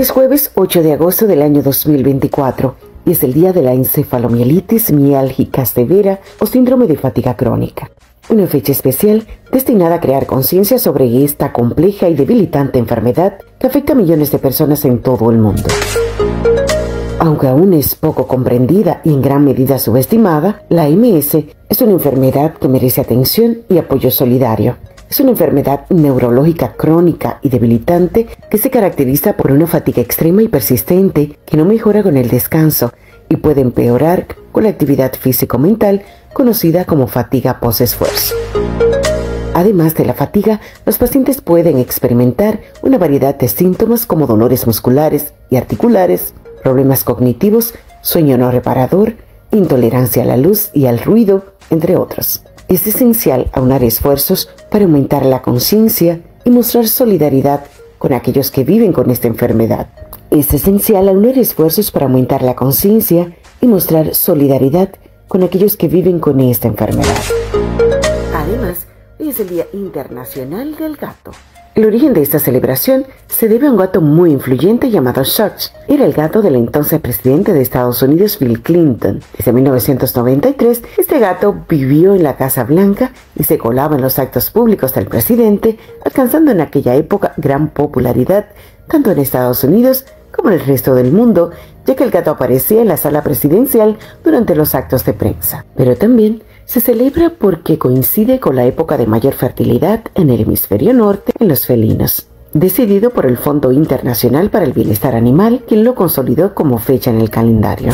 Es jueves 8 de agosto del año 2024 y es el día de la encefalomielitis miálgica severa o síndrome de fatiga crónica. Una fecha especial destinada a crear conciencia sobre esta compleja y debilitante enfermedad que afecta a millones de personas en todo el mundo. Aunque aún es poco comprendida y en gran medida subestimada, la MS es una enfermedad que merece atención y apoyo solidario. Es una enfermedad neurológica crónica y debilitante que se caracteriza por una fatiga extrema y persistente que no mejora con el descanso y puede empeorar con la actividad físico-mental conocida como fatiga post-esfuerzo. Además de la fatiga, los pacientes pueden experimentar una variedad de síntomas como dolores musculares y articulares, problemas cognitivos, sueño no reparador, intolerancia a la luz y al ruido, entre otros. Es esencial aunar esfuerzos para aumentar la conciencia y mostrar solidaridad con aquellos que viven con esta enfermedad. Es esencial aunar esfuerzos para aumentar la conciencia y mostrar solidaridad con aquellos que viven con esta enfermedad. Además, es el Día Internacional del Gato. El origen de esta celebración se debe a un gato muy influyente llamado George. Era el gato del entonces presidente de Estados Unidos, Bill Clinton. Desde 1993, este gato vivió en la Casa Blanca y se colaba en los actos públicos del presidente, alcanzando en aquella época gran popularidad tanto en Estados Unidos como en el resto del mundo, ya que el gato aparecía en la sala presidencial durante los actos de prensa. Pero también se celebra porque coincide con la época de mayor fertilidad en el hemisferio norte en los felinos, decidido por el Fondo Internacional para el Bienestar Animal, quien lo consolidó como fecha en el calendario.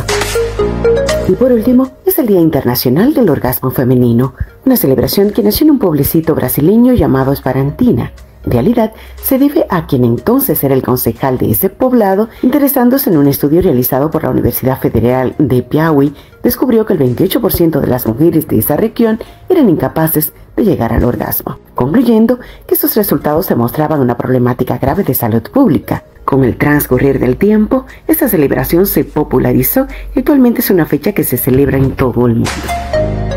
Y por último, es el Día Internacional del Orgasmo Femenino, una celebración que nació en un pueblecito brasileño llamado Esparantina, realidad, se debe a quien entonces era el concejal de ese poblado, interesándose en un estudio realizado por la Universidad Federal de Piauí, descubrió que el 28% de las mujeres de esa región eran incapaces de llegar al orgasmo, concluyendo que estos resultados demostraban una problemática grave de salud pública. Con el transcurrir del tiempo, esta celebración se popularizó y actualmente es una fecha que se celebra en todo el mundo.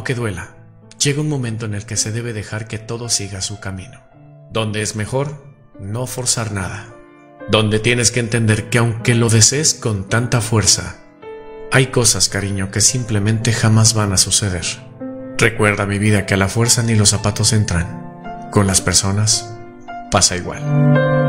Aunque duela, llega un momento en el que se debe dejar que todo siga su camino, donde es mejor no forzar nada, donde tienes que entender que aunque lo desees con tanta fuerza, hay cosas, cariño, que simplemente jamás van a suceder. Recuerda mi vida que a la fuerza ni los zapatos entran. Con las personas pasa igual.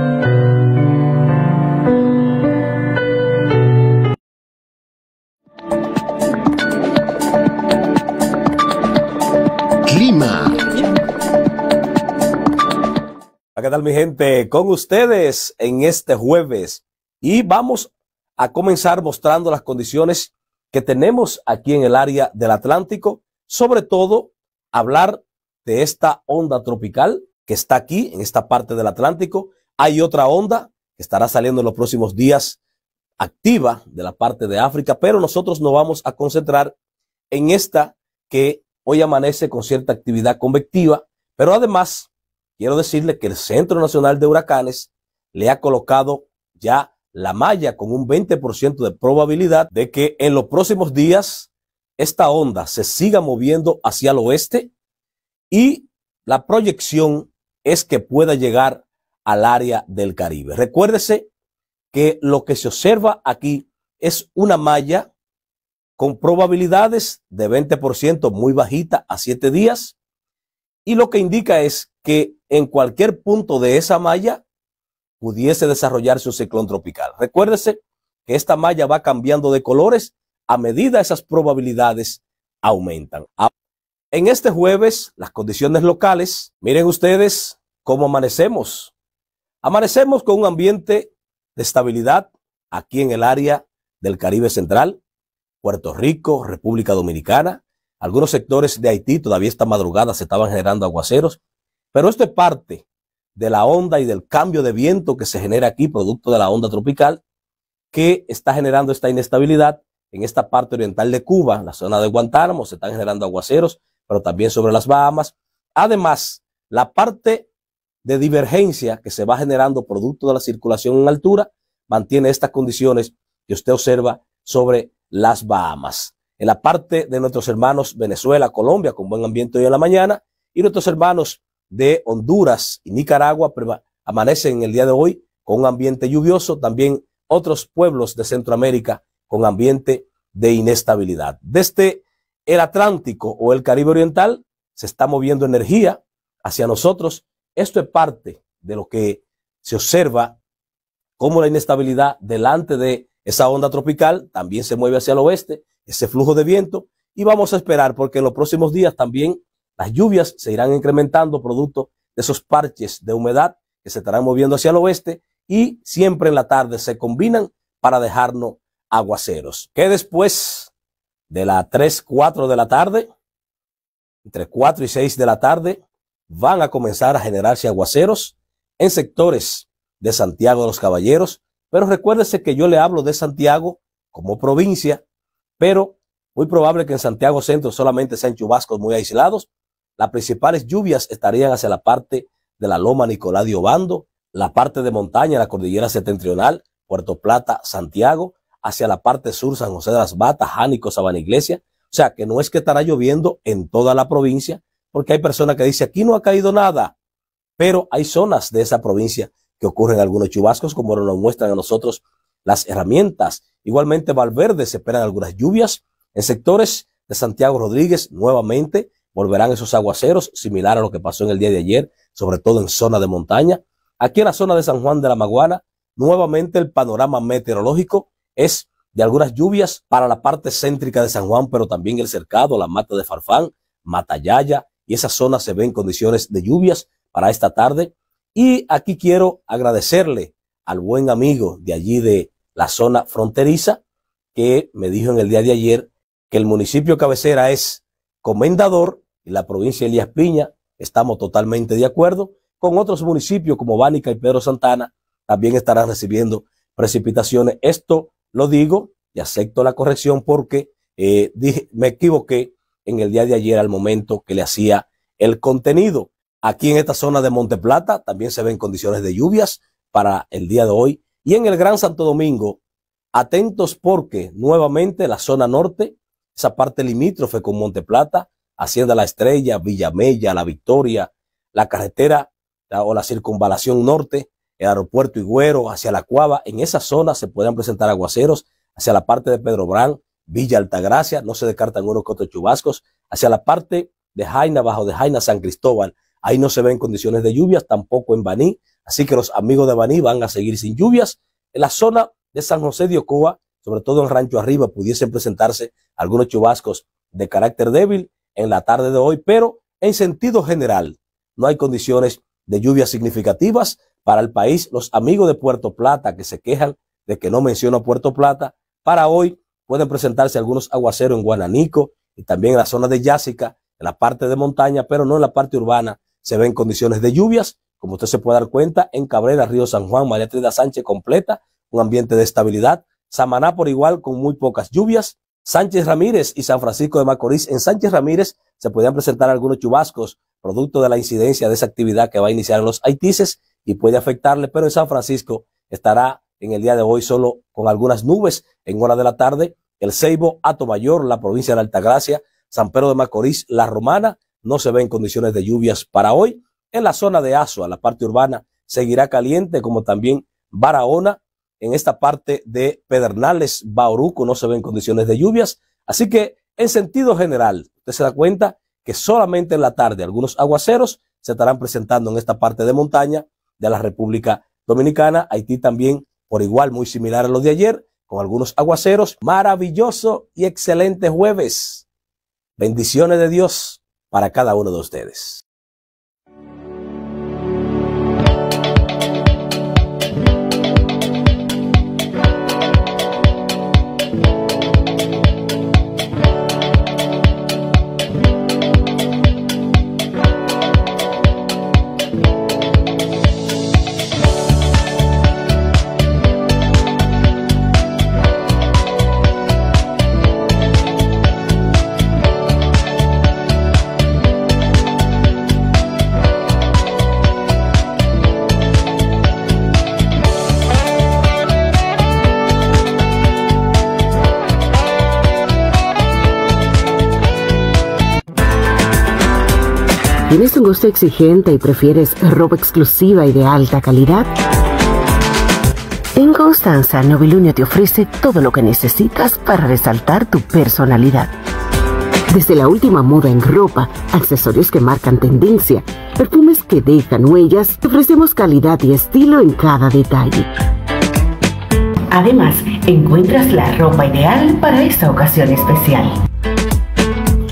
Gente? Con ustedes en este jueves y vamos a comenzar mostrando las condiciones que tenemos aquí en el área del Atlántico, sobre todo hablar de esta onda tropical que está aquí en esta parte del Atlántico. Hay otra onda que estará saliendo en los próximos días activa de la parte de África, pero nosotros nos vamos a concentrar en esta que hoy amanece con cierta actividad convectiva, pero además quiero decirle que el Centro Nacional de Huracanes le ha colocado ya la malla con un 20% de probabilidad de que en los próximos días esta onda se siga moviendo hacia el oeste y la proyección es que pueda llegar al área del Caribe. Recuérdese que lo que se observa aquí es una malla con probabilidades de 20% muy bajita a 7 días y lo que indica es que en cualquier punto de esa malla pudiese desarrollarse un ciclón tropical. Recuérdese que esta malla va cambiando de colores a medida esas probabilidades aumentan. En este jueves, las condiciones locales, miren ustedes cómo amanecemos. Amanecemos con un ambiente de estabilidad aquí en el área del Caribe Central, Puerto Rico, República Dominicana, algunos sectores de Haití todavía esta madrugada se estaban generando aguaceros, pero esto es parte de la onda y del cambio de viento que se genera aquí, producto de la onda tropical, que está generando esta inestabilidad en esta parte oriental de Cuba, la zona de Guantánamo, se están generando aguaceros, pero también sobre las Bahamas. Además, la parte de divergencia que se va generando producto de la circulación en altura mantiene estas condiciones que usted observa sobre las Bahamas. En la parte de nuestros hermanos Venezuela, Colombia, con buen ambiente hoy en la mañana, y nuestros hermanos de Honduras y Nicaragua amanecen en el día de hoy con un ambiente lluvioso, también otros pueblos de Centroamérica con ambiente de inestabilidad. Desde el Atlántico o el Caribe Oriental se está moviendo energía hacia nosotros. Esto es parte de lo que se observa como la inestabilidad delante de esa onda tropical también se mueve hacia el oeste, ese flujo de viento, y vamos a esperar porque en los próximos días también las lluvias se irán incrementando producto de esos parches de humedad que se estarán moviendo hacia el oeste y siempre en la tarde se combinan para dejarnos aguaceros. Que después de las 3, 4 de la tarde, entre 4 y 6 de la tarde, van a comenzar a generarse aguaceros en sectores de Santiago de los Caballeros. Pero recuérdese que yo le hablo de Santiago como provincia, pero muy probable que en Santiago Centro solamente sean chubascos muy aislados. Las principales lluvias estarían hacia la parte de la Loma Nicolás de Obando, la parte de montaña, la cordillera septentrional, Puerto Plata, Santiago, hacia la parte sur, San José de las Batas, Jánico, Sabana Iglesia. O sea, que no es que estará lloviendo en toda la provincia, porque hay personas que dicen, aquí no ha caído nada, pero hay zonas de esa provincia que ocurren algunos chubascos, como nos muestran a nosotros las herramientas. Igualmente, Valverde se esperan algunas lluvias. En sectores de Santiago Rodríguez, nuevamente, volverán esos aguaceros, similar a lo que pasó en el día de ayer, sobre todo en zona de montaña. Aquí en la zona de San Juan de la Maguana, nuevamente el panorama meteorológico es de algunas lluvias para la parte céntrica de San Juan, pero también el cercado, la mata de Farfán, Matayaya, y esa zona se ven condiciones de lluvias para esta tarde. Y aquí quiero agradecerle al buen amigo de allí de la zona fronteriza que me dijo en el día de ayer que el municipio cabecera es Comendador y la provincia de Elías Piña. Estamos totalmente de acuerdo con otros municipios como Bánica y Pedro Santana, también estarán recibiendo precipitaciones. Esto lo digo y acepto la corrección porque eh, dije, me equivoqué en el día de ayer al momento que le hacía el contenido. Aquí en esta zona de Monte Plata también se ven condiciones de lluvias para el día de hoy. Y en el Gran Santo Domingo, atentos porque nuevamente la zona norte, esa parte limítrofe con Monte Plata, Hacienda La Estrella, Villamella, La Victoria, la carretera o la circunvalación norte, el aeropuerto Higüero, hacia la Cuava, en esa zona se pueden presentar aguaceros, hacia la parte de Pedro Brán, Villa Altagracia, no se descartan unos que otros chubascos, hacia la parte de Jaina, bajo de Jaina, San Cristóbal, ahí no se ven condiciones de lluvias, tampoco en Baní, así que los amigos de Baní van a seguir sin lluvias. En la zona de San José de Ocoa, sobre todo en Rancho Arriba, pudiesen presentarse algunos chubascos de carácter débil en la tarde de hoy, pero en sentido general no hay condiciones de lluvias significativas para el país. Los amigos de Puerto Plata que se quejan de que no menciono Puerto Plata, para hoy pueden presentarse algunos aguaceros en Guananico y también en la zona de Yásica, en la parte de montaña, pero no en la parte urbana. Se ven condiciones de lluvias, como usted se puede dar cuenta, en Cabrera, Río San Juan, María Trida Sánchez completa, un ambiente de estabilidad. Samaná por igual con muy pocas lluvias. Sánchez Ramírez y San Francisco de Macorís. En Sánchez Ramírez se podían presentar algunos chubascos producto de la incidencia de esa actividad que va a iniciar en los Haitises y puede afectarle, pero en San Francisco estará en el día de hoy solo con algunas nubes en hora de la tarde. El Ceibo, Ato Mayor, la provincia de Altagracia, San Pedro de Macorís, La Romana, no se ven condiciones de lluvias para hoy. En la zona de Azua, la parte urbana, seguirá caliente, como también Barahona. En esta parte de Pedernales, Bauruco, no se ven condiciones de lluvias. Así que, en sentido general, usted se da cuenta que solamente en la tarde algunos aguaceros se estarán presentando en esta parte de montaña de la República Dominicana. Haití también, por igual, muy similar a los de ayer, con algunos aguaceros. Maravilloso y excelente jueves. Bendiciones de Dios para cada uno de ustedes. ¿Tienes un gusto exigente y prefieres ropa exclusiva y de alta calidad? En Constanza, Novilunio te ofrece todo lo que necesitas para resaltar tu personalidad. Desde la última moda en ropa, accesorios que marcan tendencia, perfumes que dejan huellas, ofrecemos calidad y estilo en cada detalle. Además, encuentras la ropa ideal para esta ocasión especial.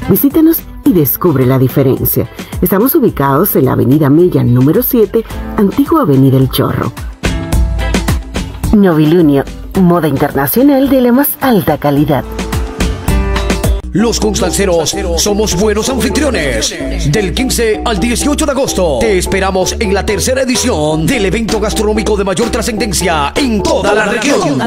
Visítanos y descubre la diferencia. Estamos ubicados en la Avenida Mella número 7, Antigua Avenida El Chorro. Novilunio, moda internacional de la más alta calidad. Los Constanceros somos buenos anfitriones. Del 15 al 18 de agosto te esperamos en la tercera edición del evento gastronómico de mayor trascendencia en toda la región.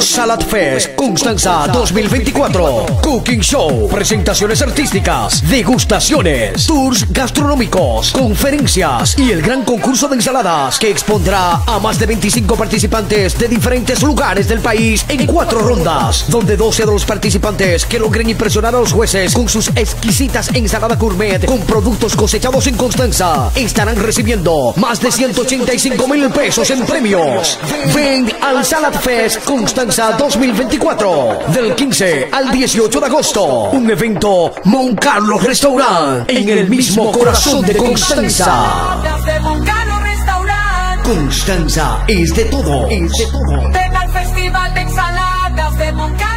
Salad Fest Constanza 2024. Cooking Show, presentaciones artísticas, degustaciones, tours gastronómicos, conferencias y el gran concurso de ensaladas que expondrá a más de 25 participantes de diferentes lugares del país en cuatro rondas, donde 12 de los participantes que logren impresionar a los jueces con sus exquisitas ensaladas gourmet con productos cosechados en Constanza. Estarán recibiendo más de 185 mil pesos en premios. Ven al Salad Fest Constanza 2024 del 15 al 18 de agosto. Un evento Mon Carlos Restaurant en el mismo corazón de Constanza. Constanza es de todo. Es de todo. Ven al Festival de Ensaladas de Moncaro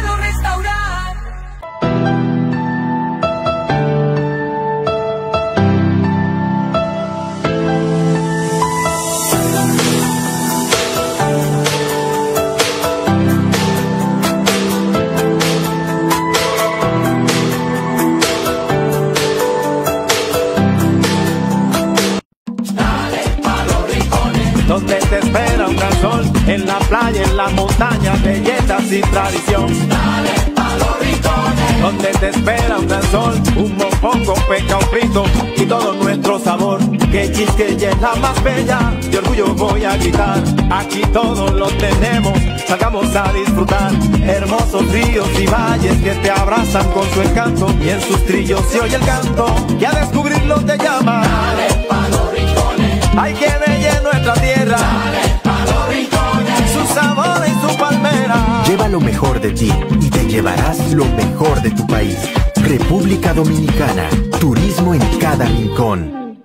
sol, un mofongo, peca, un frito y todo nuestro sabor. Que Quisqueya es la más bella, de orgullo voy a gritar. Aquí todo lo tenemos, salgamos a disfrutar. Hermosos ríos y valles que te abrazan con su encanto y en sus trillos se oye el canto. Y a descubrirlo te llama. Dale pa' los rincones. Hay que bella es nuestra tierra. Dale pa' los rincones. Su sabor y su palmera. Lleva lo mejor de ti y te llevarás lo mejor de tu país. República Dominicana. Turismo en cada rincón.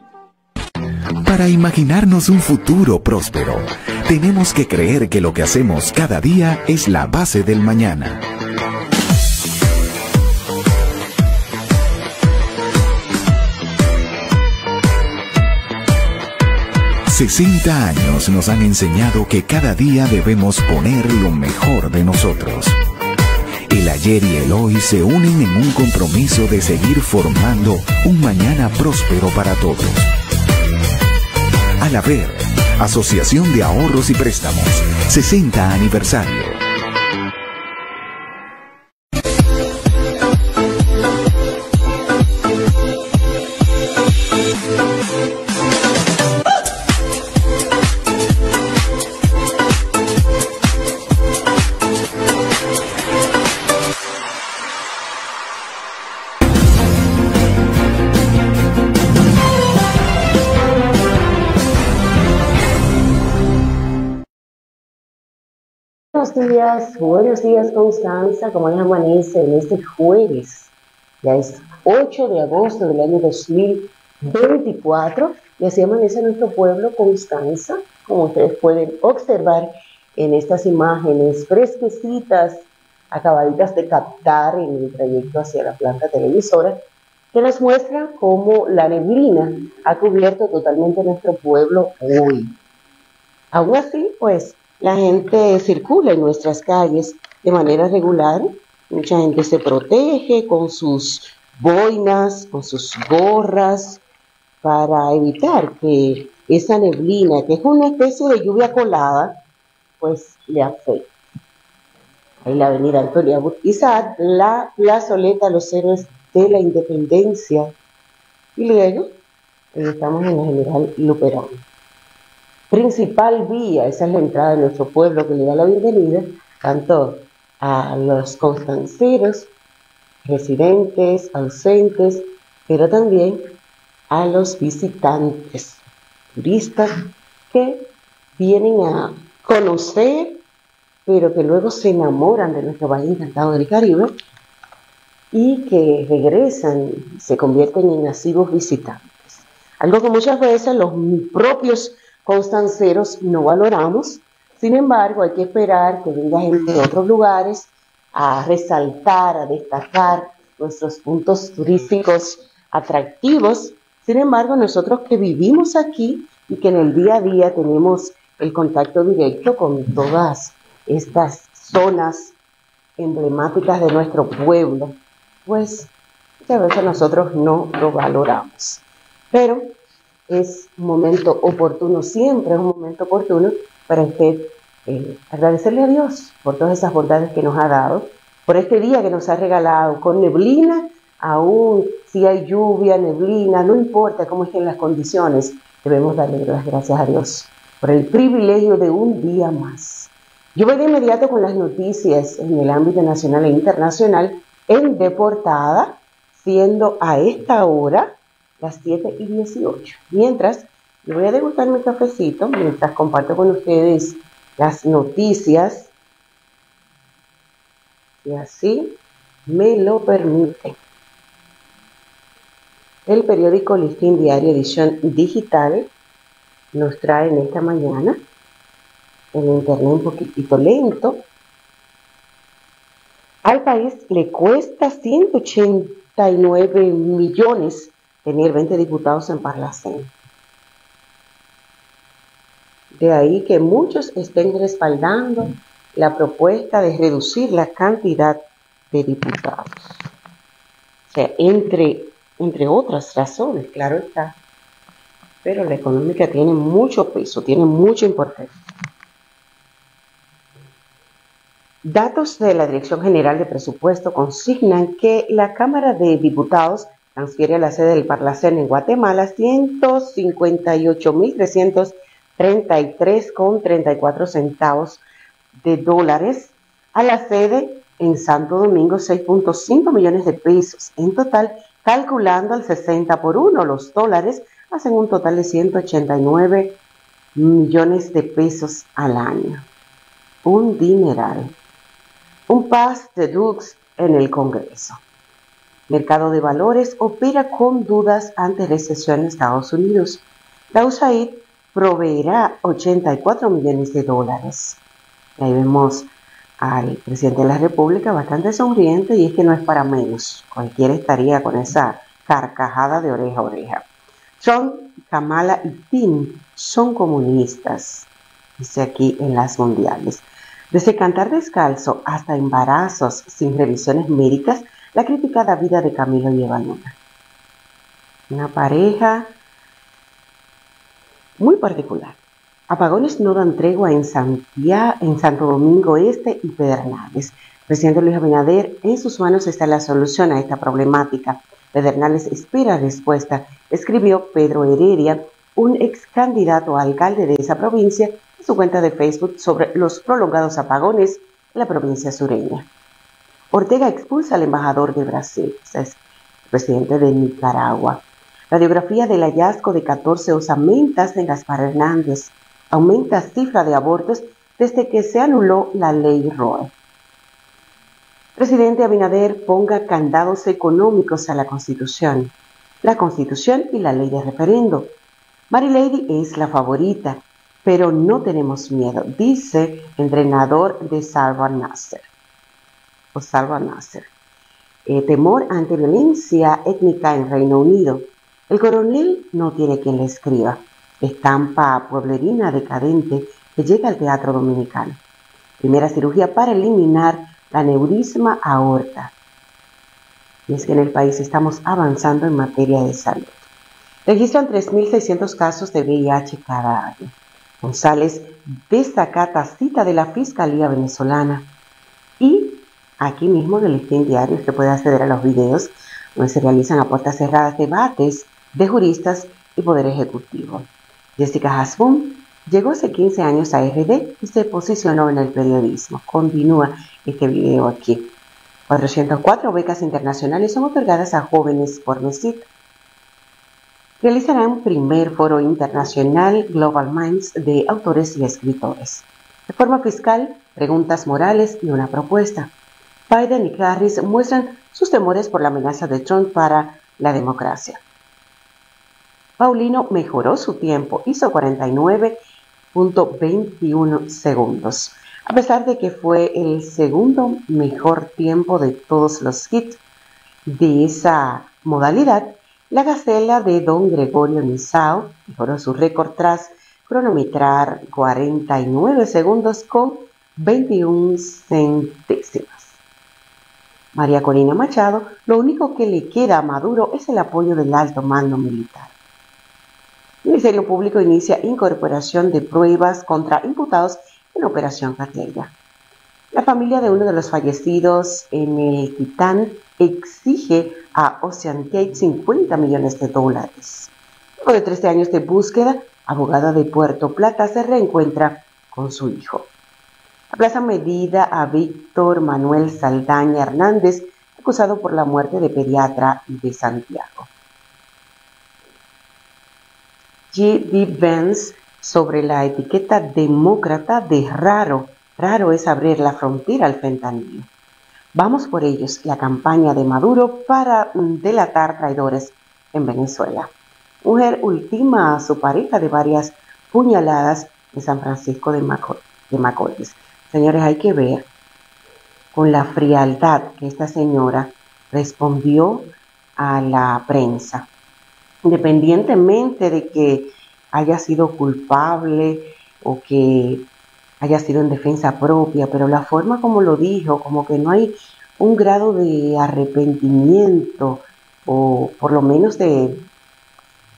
Para imaginarnos un futuro próspero, tenemos que creer que lo que hacemos cada día es la base del mañana. Sesenta años nos han enseñado que cada día debemos poner lo mejor de nosotros. El ayer y el hoy se unen en un compromiso de seguir formando un mañana próspero para todos. Al haber, Asociación de Ahorros y Préstamos, 60 aniversario. Días, buenos días Constanza, ¿cómo les amanece en este jueves? Ya es 8 de agosto del año 2024 y así amanece nuestro pueblo Constanza, como ustedes pueden observar en estas imágenes fresquecitas, acabaditas de captar en el trayecto hacia la planta televisora, que nos muestra cómo la neblina ha cubierto totalmente nuestro pueblo hoy. Aún así, pues la gente circula en nuestras calles de manera regular. Mucha gente se protege con sus boinas, con sus gorras, para evitar que esa neblina, que es una especie de lluvia colada, pues le afecte. Ahí la avenida Antonia Burquizat, la plazoleta Los Héroes de la Independencia. Y luego eh, estamos en la General Luperón principal vía, esa es la entrada de nuestro pueblo que le da la bienvenida tanto a los constancieros, residentes, ausentes, pero también a los visitantes, turistas que vienen a conocer, pero que luego se enamoran de nuestro país encantado del Caribe y que regresan, se convierten en nativos visitantes. Algo que muchas veces los propios constanceros no valoramos, sin embargo hay que esperar que venga gente de otros lugares a resaltar, a destacar nuestros puntos turísticos atractivos. Sin embargo, nosotros que vivimos aquí y que en el día a día tenemos el contacto directo con todas estas zonas emblemáticas de nuestro pueblo, pues que a veces nosotros no lo valoramos. Pero es un momento oportuno, siempre es un momento oportuno para usted eh, agradecerle a Dios por todas esas bondades que nos ha dado, por este día que nos ha regalado, con neblina, aún si hay lluvia, neblina, no importa cómo estén las condiciones, debemos darle las gracias a Dios por el privilegio de un día más. Yo voy de inmediato con las noticias en el ámbito nacional e internacional en Deportada, siendo a esta hora las 7 y 18. Mientras, yo voy a degustar mi cafecito, mientras comparto con ustedes las noticias, y así me lo permite. El periódico Listín Diario Edición Digital nos trae en esta mañana, en internet un poquitito lento, al país le cuesta 189 millones tener 20 diputados en Parlacén. De ahí que muchos estén respaldando la propuesta de reducir la cantidad de diputados. O sea, entre, entre otras razones, claro está. Pero la económica tiene mucho peso, tiene mucha importancia. Datos de la Dirección General de Presupuesto consignan que la Cámara de Diputados transfiere a la sede del Parlacén en Guatemala 158.333,34 centavos de dólares, a la sede en Santo Domingo 6.5 millones de pesos. En total, calculando al 60 por 1 los dólares, hacen un total de 189 millones de pesos al año. Un dineral. Un pas de Dux en el Congreso. Mercado de valores opera con dudas ante recesión en Estados Unidos. La USAID proveerá 84 millones de dólares. Ahí vemos al presidente de la República bastante sonriente y es que no es para menos. Cualquiera estaría con esa carcajada de oreja a oreja. Trump, Kamala y Tim son comunistas, dice aquí en las mundiales. Desde cantar descalzo hasta embarazos sin revisiones médicas, la criticada vida de Camilo y Eva Una pareja muy particular. Apagones no dan tregua en, Santiago, en Santo Domingo Este y Pedernales. Presidente Luis Abinader, en sus manos está la solución a esta problemática. Pedernales espera respuesta, escribió Pedro Heredia, un ex candidato a alcalde de esa provincia, en su cuenta de Facebook sobre los prolongados apagones en la provincia sureña. Ortega expulsa al embajador de Brasil, es presidente de Nicaragua. Radiografía del hallazgo de 14 osamentas en Gaspar Hernández. Aumenta cifra de abortos desde que se anuló la ley Roe. Presidente Abinader ponga candados económicos a la Constitución. La Constitución y la ley de referendo. Lady es la favorita, pero no tenemos miedo, dice entrenador de Salva Nasser o Salva Nasser. Eh, temor ante violencia étnica en Reino Unido. El coronel no tiene quien le escriba. Estampa pueblerina decadente que llega al teatro dominicano. Primera cirugía para eliminar la neurisma aorta. Y es que en el país estamos avanzando en materia de salud. Registran 3.600 casos de VIH cada año. González destaca cita de la Fiscalía venezolana y Aquí mismo en el listín diario usted puede acceder a los videos donde se realizan a puertas cerradas debates de juristas y poder ejecutivo. Jessica Hasbun llegó hace 15 años a RD y se posicionó en el periodismo. Continúa este video aquí. 404 becas internacionales son otorgadas a jóvenes por MESIT. realizarán primer foro internacional Global Minds de autores y escritores. Reforma fiscal, preguntas morales y una propuesta. Biden y Harris muestran sus temores por la amenaza de Trump para la democracia. Paulino mejoró su tiempo, hizo 49.21 segundos, a pesar de que fue el segundo mejor tiempo de todos los hits de esa modalidad. La gacela de don Gregorio Nisao mejoró su récord tras cronometrar 49 segundos con 21 centésimas. María Corina Machado, lo único que le queda a Maduro es el apoyo del alto mando militar. El Ministerio Público inicia incorporación de pruebas contra imputados en Operación Catleya. La familia de uno de los fallecidos en el Titán exige a Ocean Gate 50 millones de dólares. Luego de 13 años de búsqueda, abogada de Puerto Plata se reencuentra con su hijo. La plaza medida a Víctor Manuel Saldaña Hernández, acusado por la muerte de pediatra de Santiago. G.D. Vance sobre la etiqueta demócrata de raro. Raro es abrir la frontera al fentanilo. Vamos por ellos, la campaña de Maduro para delatar traidores en Venezuela. Mujer ultima a su pareja de varias puñaladas en San Francisco de, Macorís. Señores, hay que ver con la frialdad que esta señora respondió a la prensa, independientemente de que haya sido culpable o que haya sido en defensa propia, pero la forma como lo dijo, como que no hay un grado de arrepentimiento o por lo menos de,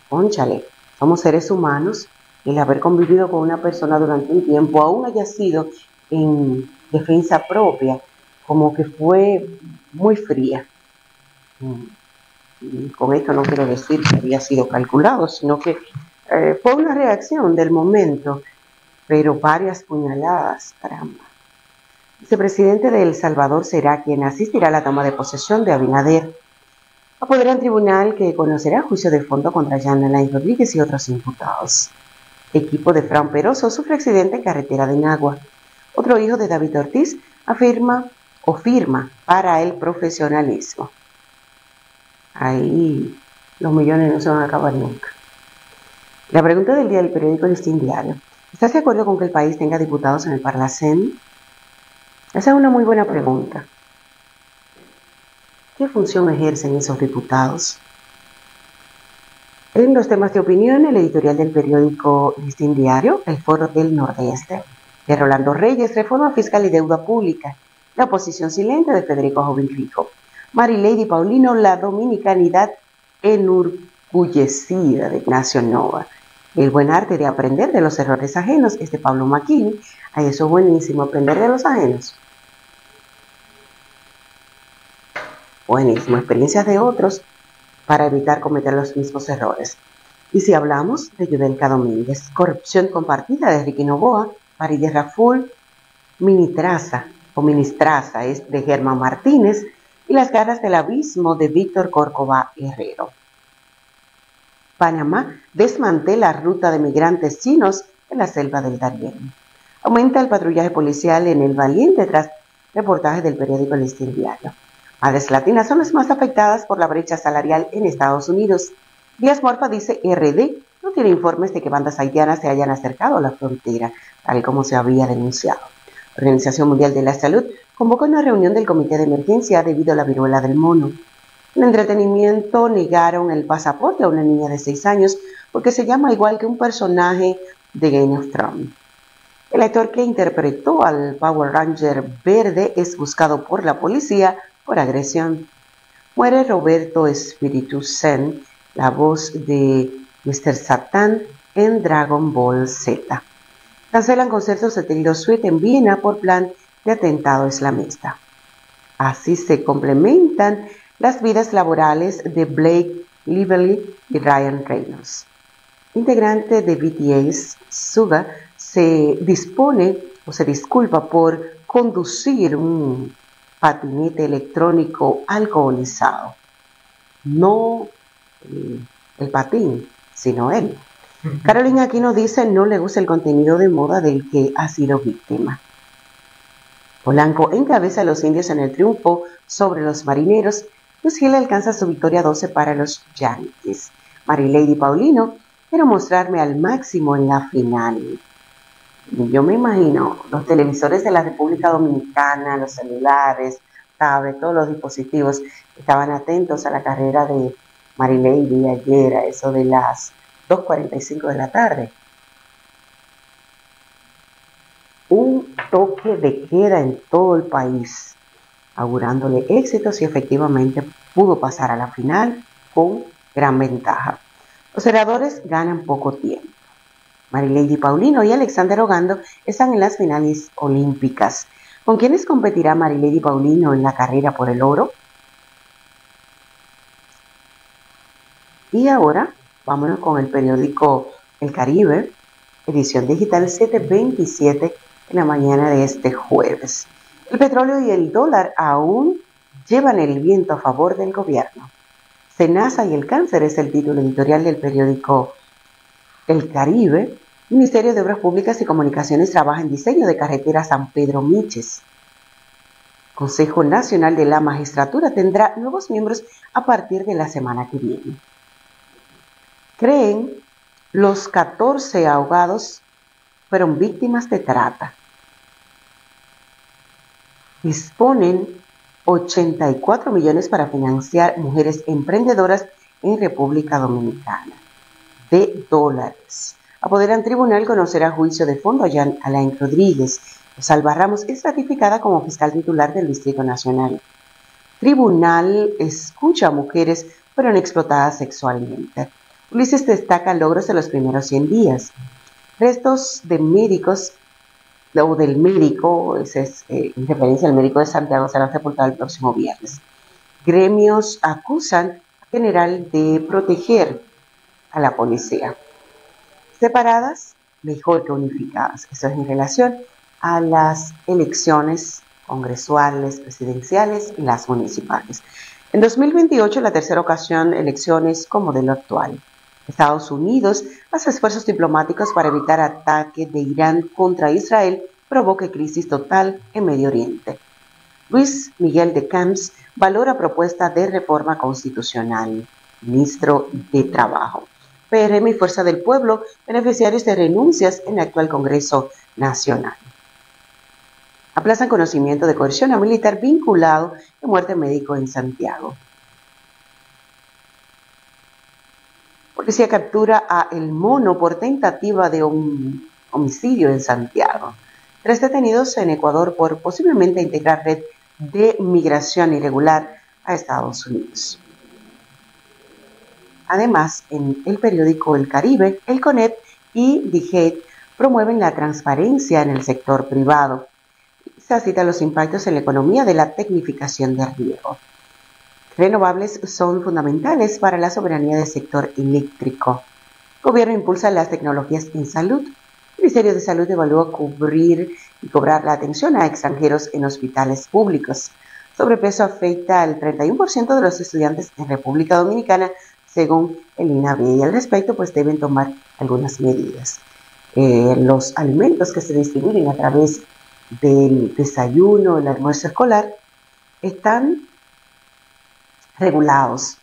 conchale, somos seres humanos, el haber convivido con una persona durante un tiempo, aún haya sido en defensa propia, como que fue muy fría. Y con esto no quiero decir que había sido calculado, sino que eh, fue una reacción del momento, pero varias puñaladas, caramba. Vicepresidente de El Salvador será quien asistirá a la toma de posesión de Abinader. Apoderó en tribunal que conocerá juicio de fondo contra Jan Alain Rodríguez y otros imputados. Equipo de Fran Peroso sufre accidente en carretera de Nagua. Otro hijo de David Ortiz afirma o firma para el profesionalismo. Ahí los millones no se van a acabar nunca. La pregunta del día del periódico Listín Diario. ¿Estás de acuerdo con que el país tenga diputados en el Parlacén? Esa es una muy buena pregunta. ¿Qué función ejercen esos diputados? En los temas de opinión, el editorial del periódico Listín Diario, El Foro del Nordeste, de Rolando Reyes, Reforma Fiscal y Deuda Pública, La Oposición Silente de Federico Jovinfijo, Marilady Paulino, La Dominicanidad enorgullecida de Ignacio Nova, el buen arte de aprender de los errores ajenos es de Pablo Maquini. A eso buenísimo, aprender de los ajenos. Buenísimo, experiencias de otros para evitar cometer los mismos errores. Y si hablamos de Yudelka Domínguez, corrupción compartida de Ricky Novoa, Parilla Raful, Minitraza o Ministraza es de Germán Martínez y las garras del abismo de Víctor Córcova Herrero. Panamá desmantela ruta de migrantes chinos en la selva del Darién. Aumenta el patrullaje policial en el Valiente tras reportajes del periódico Listín Diario. Madres latinas son las más afectadas por la brecha salarial en Estados Unidos. Díaz Morfa dice RD no tiene informes de que bandas haitianas se hayan acercado a la frontera, tal como se había denunciado. La Organización Mundial de la Salud convocó una reunión del Comité de Emergencia debido a la viruela del mono. En entretenimiento negaron el pasaporte a una niña de 6 años porque se llama igual que un personaje de Game of Thrones. El actor que interpretó al Power Ranger verde es buscado por la policía por agresión. Muere Roberto Espíritu Zen, la voz de Mr. Satan en Dragon Ball Z. Cancelan conciertos de Taylor Swift en Viena por plan de atentado islamista. Así se complementan las vidas laborales de Blake Lively y Ryan Reynolds. Integrante de BTS, Suga se dispone o se disculpa por conducir un patinete electrónico alcoholizado. No, eh, el patín, sino él. Carolina Aquino dice no le gusta el contenido de moda del que ha sido víctima. Polanco encabeza a los indios en el triunfo sobre los marineros. Luis alcanza su victoria 12 para los Yankees. Marilady Paulino, quiero mostrarme al máximo en la final. Yo me imagino los televisores de la República Dominicana, los celulares, tablets, todos los dispositivos estaban atentos a la carrera de Marilady ayer, a eso de las 2.45 de la tarde. Un toque de queda en todo el país, augurándole éxitos y efectivamente pudo pasar a la final con gran ventaja. Los senadores ganan poco tiempo. Marilady Paulino y Alexander Ogando están en las finales olímpicas. ¿Con quiénes competirá Marilady Paulino en la carrera por el oro? Y ahora vámonos con el periódico El Caribe, edición digital 727 en la mañana de este jueves. El petróleo y el dólar aún llevan el viento a favor del gobierno. Senasa y el cáncer es el título editorial del periódico El Caribe. Ministerio de Obras Públicas y Comunicaciones trabaja en diseño de carretera San Pedro Miches. Consejo Nacional de la Magistratura tendrá nuevos miembros a partir de la semana que viene creen los 14 ahogados fueron víctimas de trata. Disponen 84 millones para financiar mujeres emprendedoras en República Dominicana de dólares. Apoderan tribunal conocerá juicio de fondo a Alain Rodríguez. Salva Ramos es ratificada como fiscal titular del Distrito Nacional. Tribunal escucha a mujeres fueron explotadas sexualmente. Ulises destaca logros de los primeros 100 días. Restos de médicos o del médico, es, eh, en referencia al médico de Santiago, serán sepultados el próximo viernes. Gremios acusan al general de proteger a la policía. Separadas, mejor que unificadas. Eso es en relación a las elecciones congresuales, presidenciales y las municipales. En 2028, la tercera ocasión, elecciones con modelo actual. Estados Unidos hace esfuerzos diplomáticos para evitar ataque de Irán contra Israel provoque crisis total en Medio Oriente. Luis Miguel de Camps valora propuesta de reforma constitucional. Ministro de Trabajo. PRM y Fuerza del Pueblo, beneficiarios de renuncias en el actual Congreso Nacional. Aplazan conocimiento de coerción a militar vinculado a muerte médico en Santiago. Policía captura a El Mono por tentativa de homicidio en Santiago. Tres detenidos en Ecuador por posiblemente integrar red de migración irregular a Estados Unidos. Además, en el periódico El Caribe, el CONET y DIGET promueven la transparencia en el sector privado. Se cita los impactos en la economía de la tecnificación de riego renovables son fundamentales para la soberanía del sector eléctrico. El gobierno impulsa las tecnologías en salud. El Ministerio de Salud evalúa cubrir y cobrar la atención a extranjeros en hospitales públicos. Sobrepeso afecta al 31% de los estudiantes en República Dominicana, según el INAVI. Y al respecto, pues deben tomar algunas medidas. Eh, los alimentos que se distribuyen a través del desayuno, el almuerzo escolar, están regulados.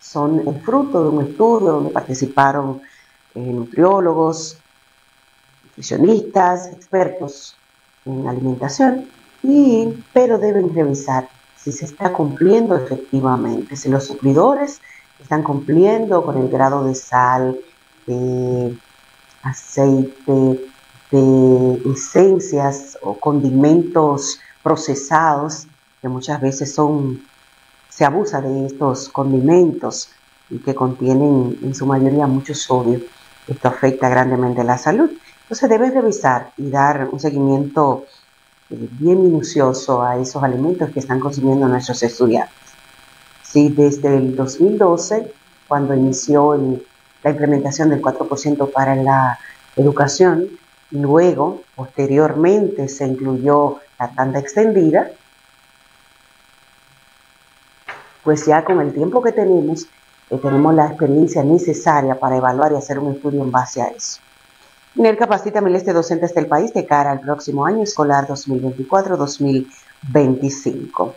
Son el fruto de un estudio donde participaron eh, nutriólogos, nutricionistas, expertos en alimentación, y, pero deben revisar si se está cumpliendo efectivamente, si los suplidores están cumpliendo con el grado de sal, de aceite, de esencias o condimentos procesados que muchas veces son se abusa de estos condimentos y que contienen en su mayoría mucho sodio. Esto afecta grandemente la salud. Entonces debe revisar y dar un seguimiento eh, bien minucioso a esos alimentos que están consumiendo nuestros estudiantes. Si desde el 2012, cuando inició la implementación del 4% para la educación, luego, posteriormente, se incluyó la tanda extendida, pues ya con el tiempo que tenemos, eh, tenemos la experiencia necesaria para evaluar y hacer un estudio en base a eso. INER capacita a miles de docentes del país de cara al próximo año escolar 2024-2025.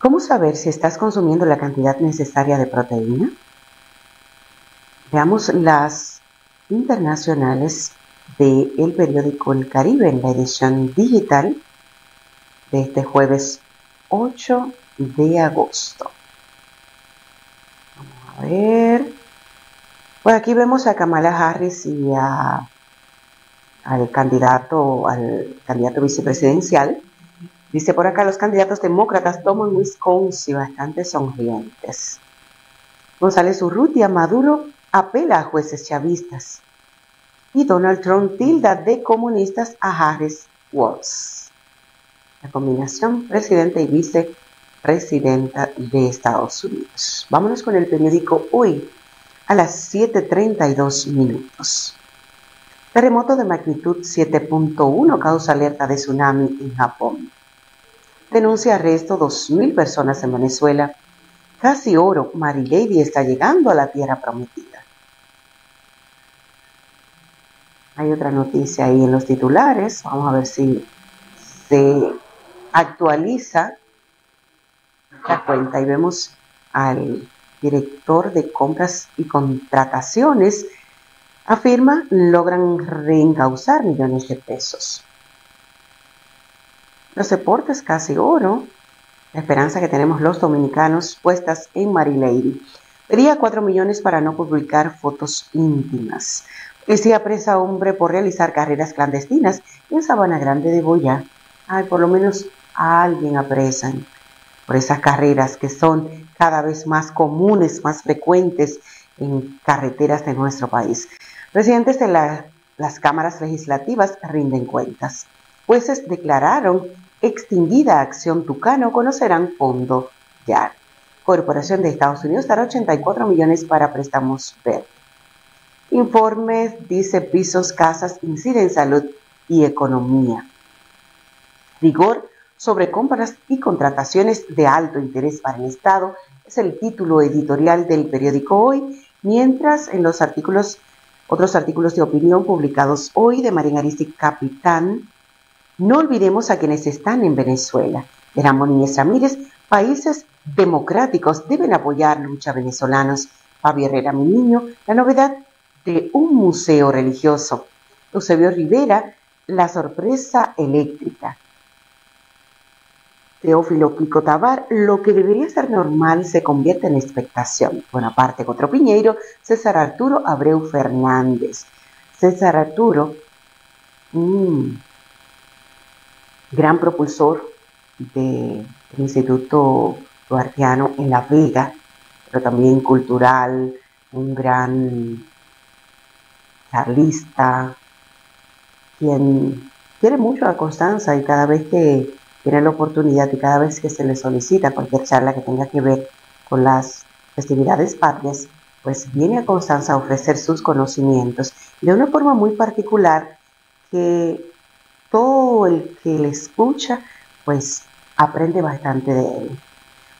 ¿Cómo saber si estás consumiendo la cantidad necesaria de proteína? Veamos las internacionales del periódico El Caribe en la edición digital de este jueves 8 de agosto. Vamos a ver. Pues aquí vemos a Kamala Harris y a, al candidato, al candidato vicepresidencial. Dice por acá, los candidatos demócratas toman Wisconsin bastante sonrientes. González Urrutia Maduro apela a jueces chavistas. Y Donald Trump tilda de comunistas a Harris Walls. La combinación presidente y vicepresidenta de Estados Unidos. Vámonos con el periódico Hoy a las 7.32 minutos. Terremoto de magnitud 7.1 causa alerta de tsunami en Japón. Denuncia arresto 2.000 personas en Venezuela. Casi oro, Marilady está llegando a la tierra prometida. Hay otra noticia ahí en los titulares. Vamos a ver si se actualiza la cuenta y vemos al director de compras y contrataciones afirma logran reencauzar millones de pesos. Los deportes casi oro, la esperanza que tenemos los dominicanos puestas en Marilady. Pedía 4 millones para no publicar fotos íntimas. Decía presa hombre por realizar carreras clandestinas en Sabana Grande de Boya. Ay, por lo menos a alguien apresan por esas carreras que son cada vez más comunes, más frecuentes en carreteras de nuestro país. Presidentes de las cámaras legislativas rinden cuentas. Jueces declararon extinguida acción Tucano, conocerán fondo ya. Corporación de Estados Unidos dará 84 millones para préstamos verdes. Informes, dice pisos, casas, incide en salud y economía. Rigor sobre compras y contrataciones de alto interés para el Estado es el título editorial del periódico Hoy, mientras en los artículos, otros artículos de opinión publicados hoy de Marín Aristi Capitán, no olvidemos a quienes están en Venezuela. De Ramón Ramírez, países democráticos deben apoyar lucha venezolanos. Fabio Herrera, mi niño, la novedad de un museo religioso. Eusebio Rivera, La sorpresa eléctrica. Teófilo Kiko Tabar, lo que debería ser normal se convierte en expectación. Bonaparte Cotro Piñeiro, César Arturo Abreu Fernández. César Arturo, mm, gran propulsor del Instituto Duartiano en La Vega, pero también cultural, un gran charlista, quien quiere mucho a Constanza y cada vez que tiene la oportunidad y cada vez que se le solicita cualquier charla que tenga que ver con las festividades patrias, pues viene a Constanza a ofrecer sus conocimientos de una forma muy particular que todo el que le escucha pues aprende bastante de él.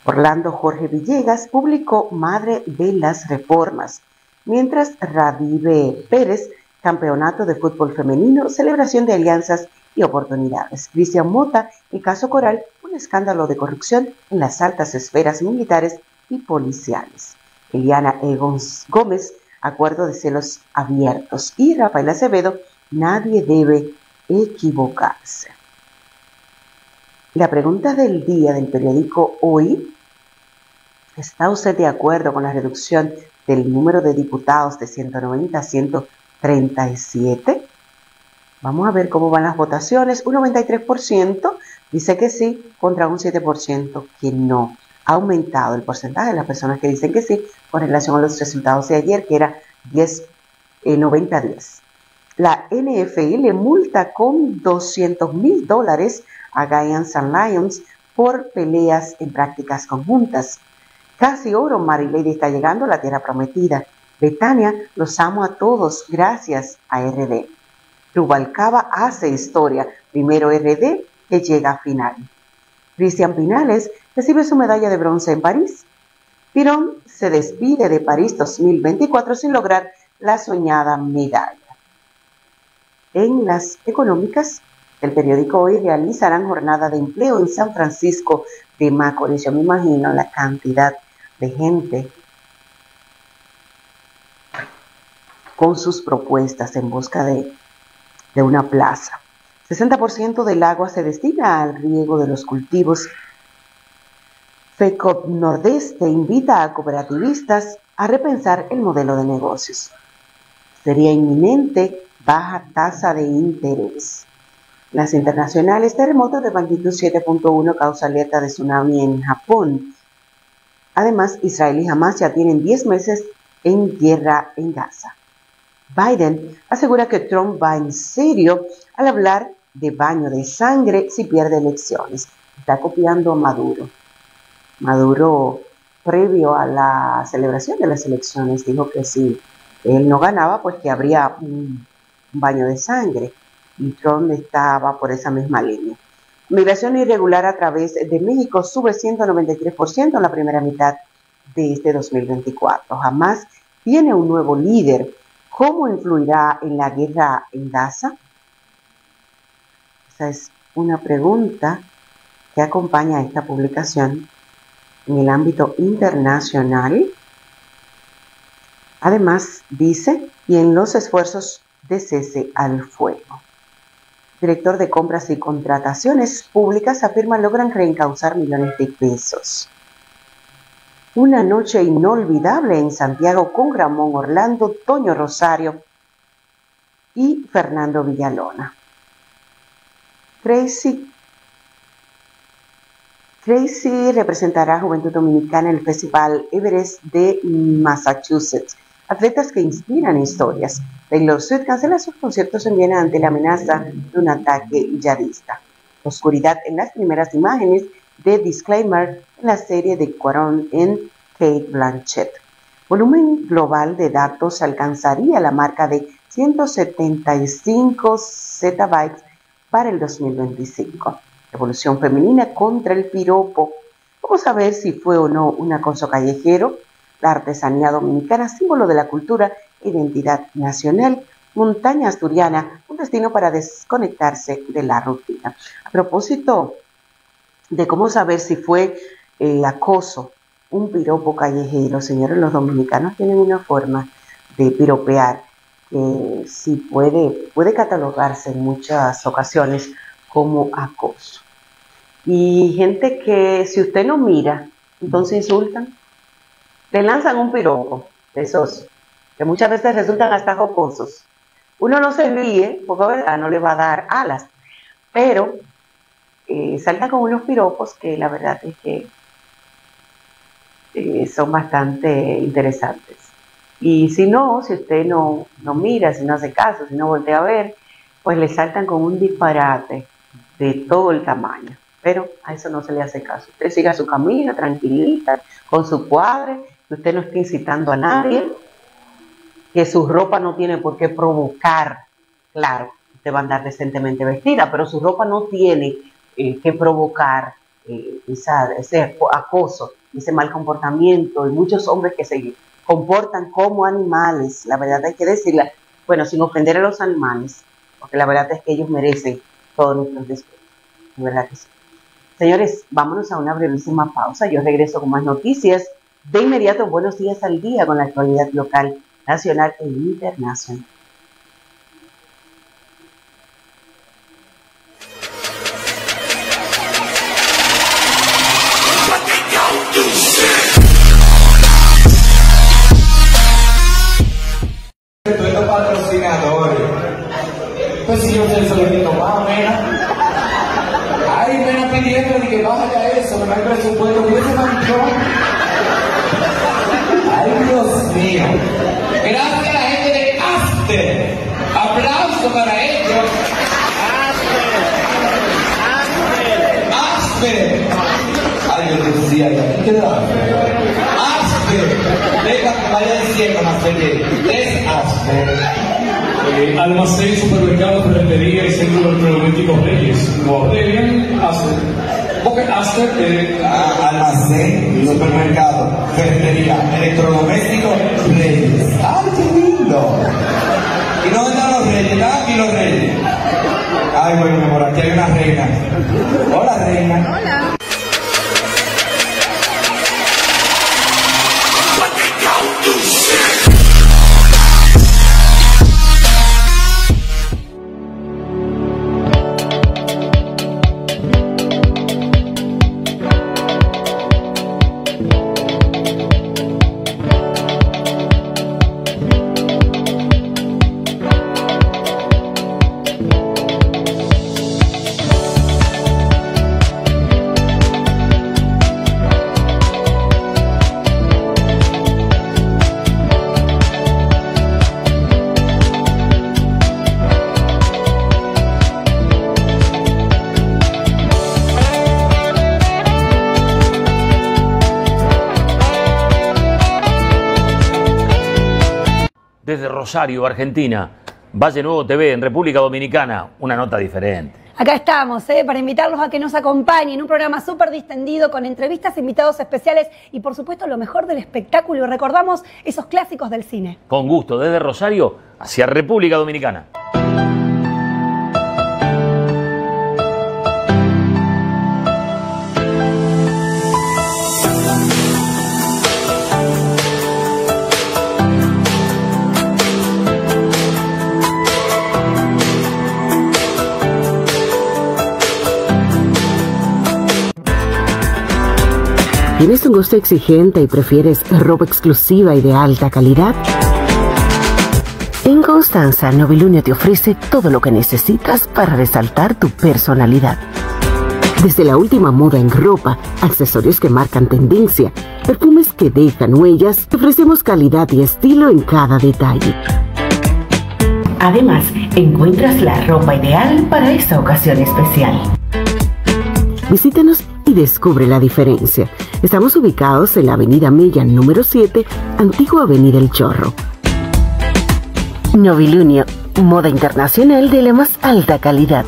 Orlando Jorge Villegas publicó Madre de las Reformas, mientras Radive Pérez, Campeonato de Fútbol Femenino, celebración de alianzas y oportunidades. Cristian Mota, el caso Coral, un escándalo de corrupción en las altas esferas militares y policiales. Eliana Egons Gómez, acuerdo de celos abiertos. Y Rafael Acevedo, nadie debe equivocarse. La pregunta del día del periódico Hoy, ¿está usted de acuerdo con la reducción del número de diputados de 190 a 137. Vamos a ver cómo van las votaciones. Un 93% dice que sí contra un 7% que no. Ha aumentado el porcentaje de las personas que dicen que sí con relación a los resultados de ayer, que era 10, 90 10. La NFL multa con 200 mil dólares a Giants and Lions por peleas en prácticas conjuntas. Casi oro, Marilady está llegando a la tierra prometida. Betania, los amo a todos, gracias a RD. Rubalcaba hace historia, primero RD que llega a final. Cristian Pinales recibe su medalla de bronce en París. Pirón se despide de París 2024 sin lograr la soñada medalla. En las económicas, el periódico hoy realizarán jornada de empleo en San Francisco de Macorís. Yo me imagino la cantidad de gente con sus propuestas en busca de, de una plaza. 60% del agua se destina al riego de los cultivos. FECOP Nordeste invita a cooperativistas a repensar el modelo de negocios. Sería inminente baja tasa de interés. Las internacionales terremotos de magnitud 7.1 causa alerta de tsunami en Japón. Además, Israel y Hamas ya tienen 10 meses en guerra en Gaza. Biden asegura que Trump va en serio al hablar de baño de sangre si pierde elecciones. Está copiando a Maduro. Maduro, previo a la celebración de las elecciones, dijo que si él no ganaba, pues que habría un baño de sangre. Y Trump estaba por esa misma línea. Migración irregular a través de México sube 193% en la primera mitad de este 2024. Jamás tiene un nuevo líder ¿Cómo influirá en la guerra en Gaza? Esa es una pregunta que acompaña a esta publicación en el ámbito internacional. Además, dice, y en los esfuerzos de cese al fuego. Director de compras y contrataciones públicas afirma logran reencauzar millones de pesos. Una noche inolvidable en Santiago con Ramón Orlando, Toño Rosario y Fernando Villalona. Tracy, Tracy representará a Juventud Dominicana en el Festival Everest de Massachusetts. Atletas que inspiran historias. Taylor Swift cancela sus conciertos en Viena ante la amenaza de un ataque yadista. Oscuridad en las primeras imágenes de Disclaimer en la serie de Cuarón en Kate Blanchett. Volumen global de datos alcanzaría la marca de 175 zettabytes para el 2025. Evolución femenina contra el piropo. Vamos a ver si fue o no un acoso callejero. La artesanía dominicana, símbolo de la cultura identidad nacional. Montaña asturiana, un destino para desconectarse de la rutina. A propósito de cómo saber si fue eh, acoso, un piropo callejero. Señores, los dominicanos tienen una forma de piropear que sí puede, puede catalogarse en muchas ocasiones como acoso. Y gente que si usted no mira, entonces insultan, le lanzan un piropo de esos, que muchas veces resultan hasta jocosos. Uno no se ríe, porque ¿verdad? no le va a dar alas, pero eh, salta con unos piropos que la verdad es que eh, son bastante interesantes. Y si no, si usted no, no mira, si no hace caso, si no voltea a ver, pues le saltan con un disparate de todo el tamaño. Pero a eso no se le hace caso. Usted siga su camino, tranquilita, con su cuadre, que usted no esté incitando a nadie, que su ropa no tiene por qué provocar, claro, usted va a andar decentemente vestida, pero su ropa no tiene eh, que provocar eh, ese acoso, ese mal comportamiento, y muchos hombres que se comportan como animales, la verdad hay que decirla, bueno, sin ofender a los animales, porque la verdad es que ellos merecen todos nuestros respetos, verdad que sí. Señores, vámonos a una brevísima pausa, yo regreso con más noticias, de inmediato buenos días al día con la actualidad local, nacional e internacional. Más, mena. Ay, mena pidiendo de que bájale a eso, que no hay presupuesto. Mira ese manchón. Ay, Dios mío. Gracias a la gente de Aster. Aplauso para ellos. Aster. Aster. Ay, yo decía, ¿qué queda? Aster. Venga, que vaya diciendo más feliz. Es Aster. Eh, almacén, supermercado, ferretería y centro electrodoméstico Reyes. Guardería, hace Ok, Aster, eh, Ah, almacén, supermercado, ferretería, electrodoméstico, reyes. ¡Ay, qué lindo! ¿Y dónde están los reyes? ¿Están aquí los reyes? Ay, bueno, mi amor, aquí hay una reina. Hola, reina. Hola. Rosario, Argentina, Valle Nuevo TV en República Dominicana, una nota diferente. Acá estamos, ¿eh? para invitarlos a que nos acompañen. Un programa súper distendido con entrevistas, invitados especiales y, por supuesto, lo mejor del espectáculo. Y recordamos esos clásicos del cine. Con gusto, desde Rosario hacia República Dominicana. ¿Tienes un gusto exigente y prefieres ropa exclusiva y de alta calidad? En Constanza, Novilunio te ofrece todo lo que necesitas para resaltar tu personalidad. Desde la última moda en ropa, accesorios que marcan tendencia, perfumes que dejan huellas, te ofrecemos calidad y estilo en cada detalle. Además, encuentras la ropa ideal para esta ocasión especial. Visítanos y descubre la diferencia. Estamos ubicados en la Avenida Mella número 7, Antigua Avenida El Chorro. Novilunio, moda internacional de la más alta calidad.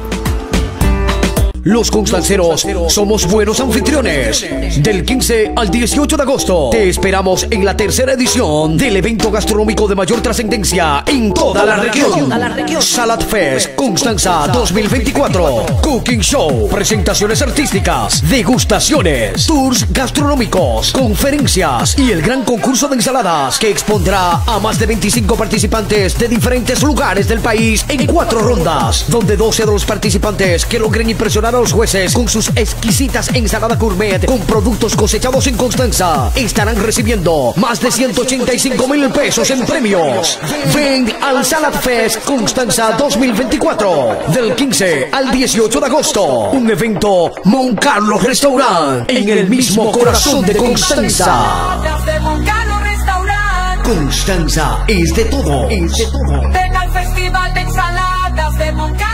Los Constanceros somos buenos anfitriones. Del 15 al 18 de agosto te esperamos en la tercera edición del evento gastronómico de mayor trascendencia en toda la región. Salad Fest Constanza 2024. Cooking Show, presentaciones artísticas, degustaciones, tours gastronómicos, conferencias y el gran concurso de ensaladas que expondrá a más de 25 participantes de diferentes lugares del país en cuatro rondas, donde 12 de los participantes que logren impresionar los jueces con sus exquisitas ensaladas gourmet con productos cosechados en Constanza estarán recibiendo más de 185 mil pesos en premios. Ven al Salad Fest Constanza 2024 del 15 al 18 de agosto. Un evento Mon Carlos Restaurant en el mismo corazón de Constanza. Constanza es de todo, es de todo. Ven al Festival de Ensaladas de Moncano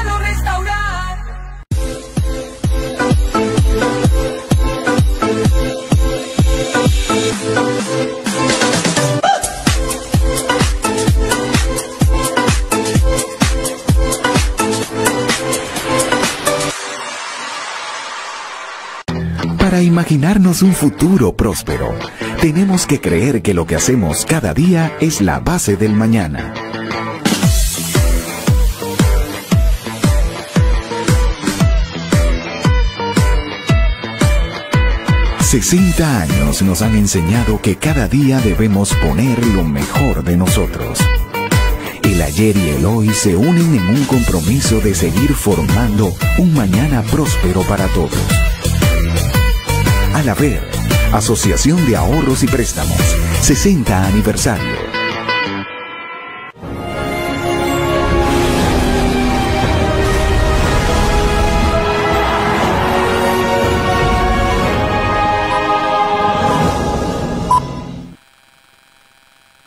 Para imaginarnos un futuro próspero, tenemos que creer que lo que hacemos cada día es la base del mañana. Sesenta años nos han enseñado que cada día debemos poner lo mejor de nosotros. El ayer y el hoy se unen en un compromiso de seguir formando un mañana próspero para todos. Al haber, Asociación de Ahorros y Préstamos, 60 aniversario.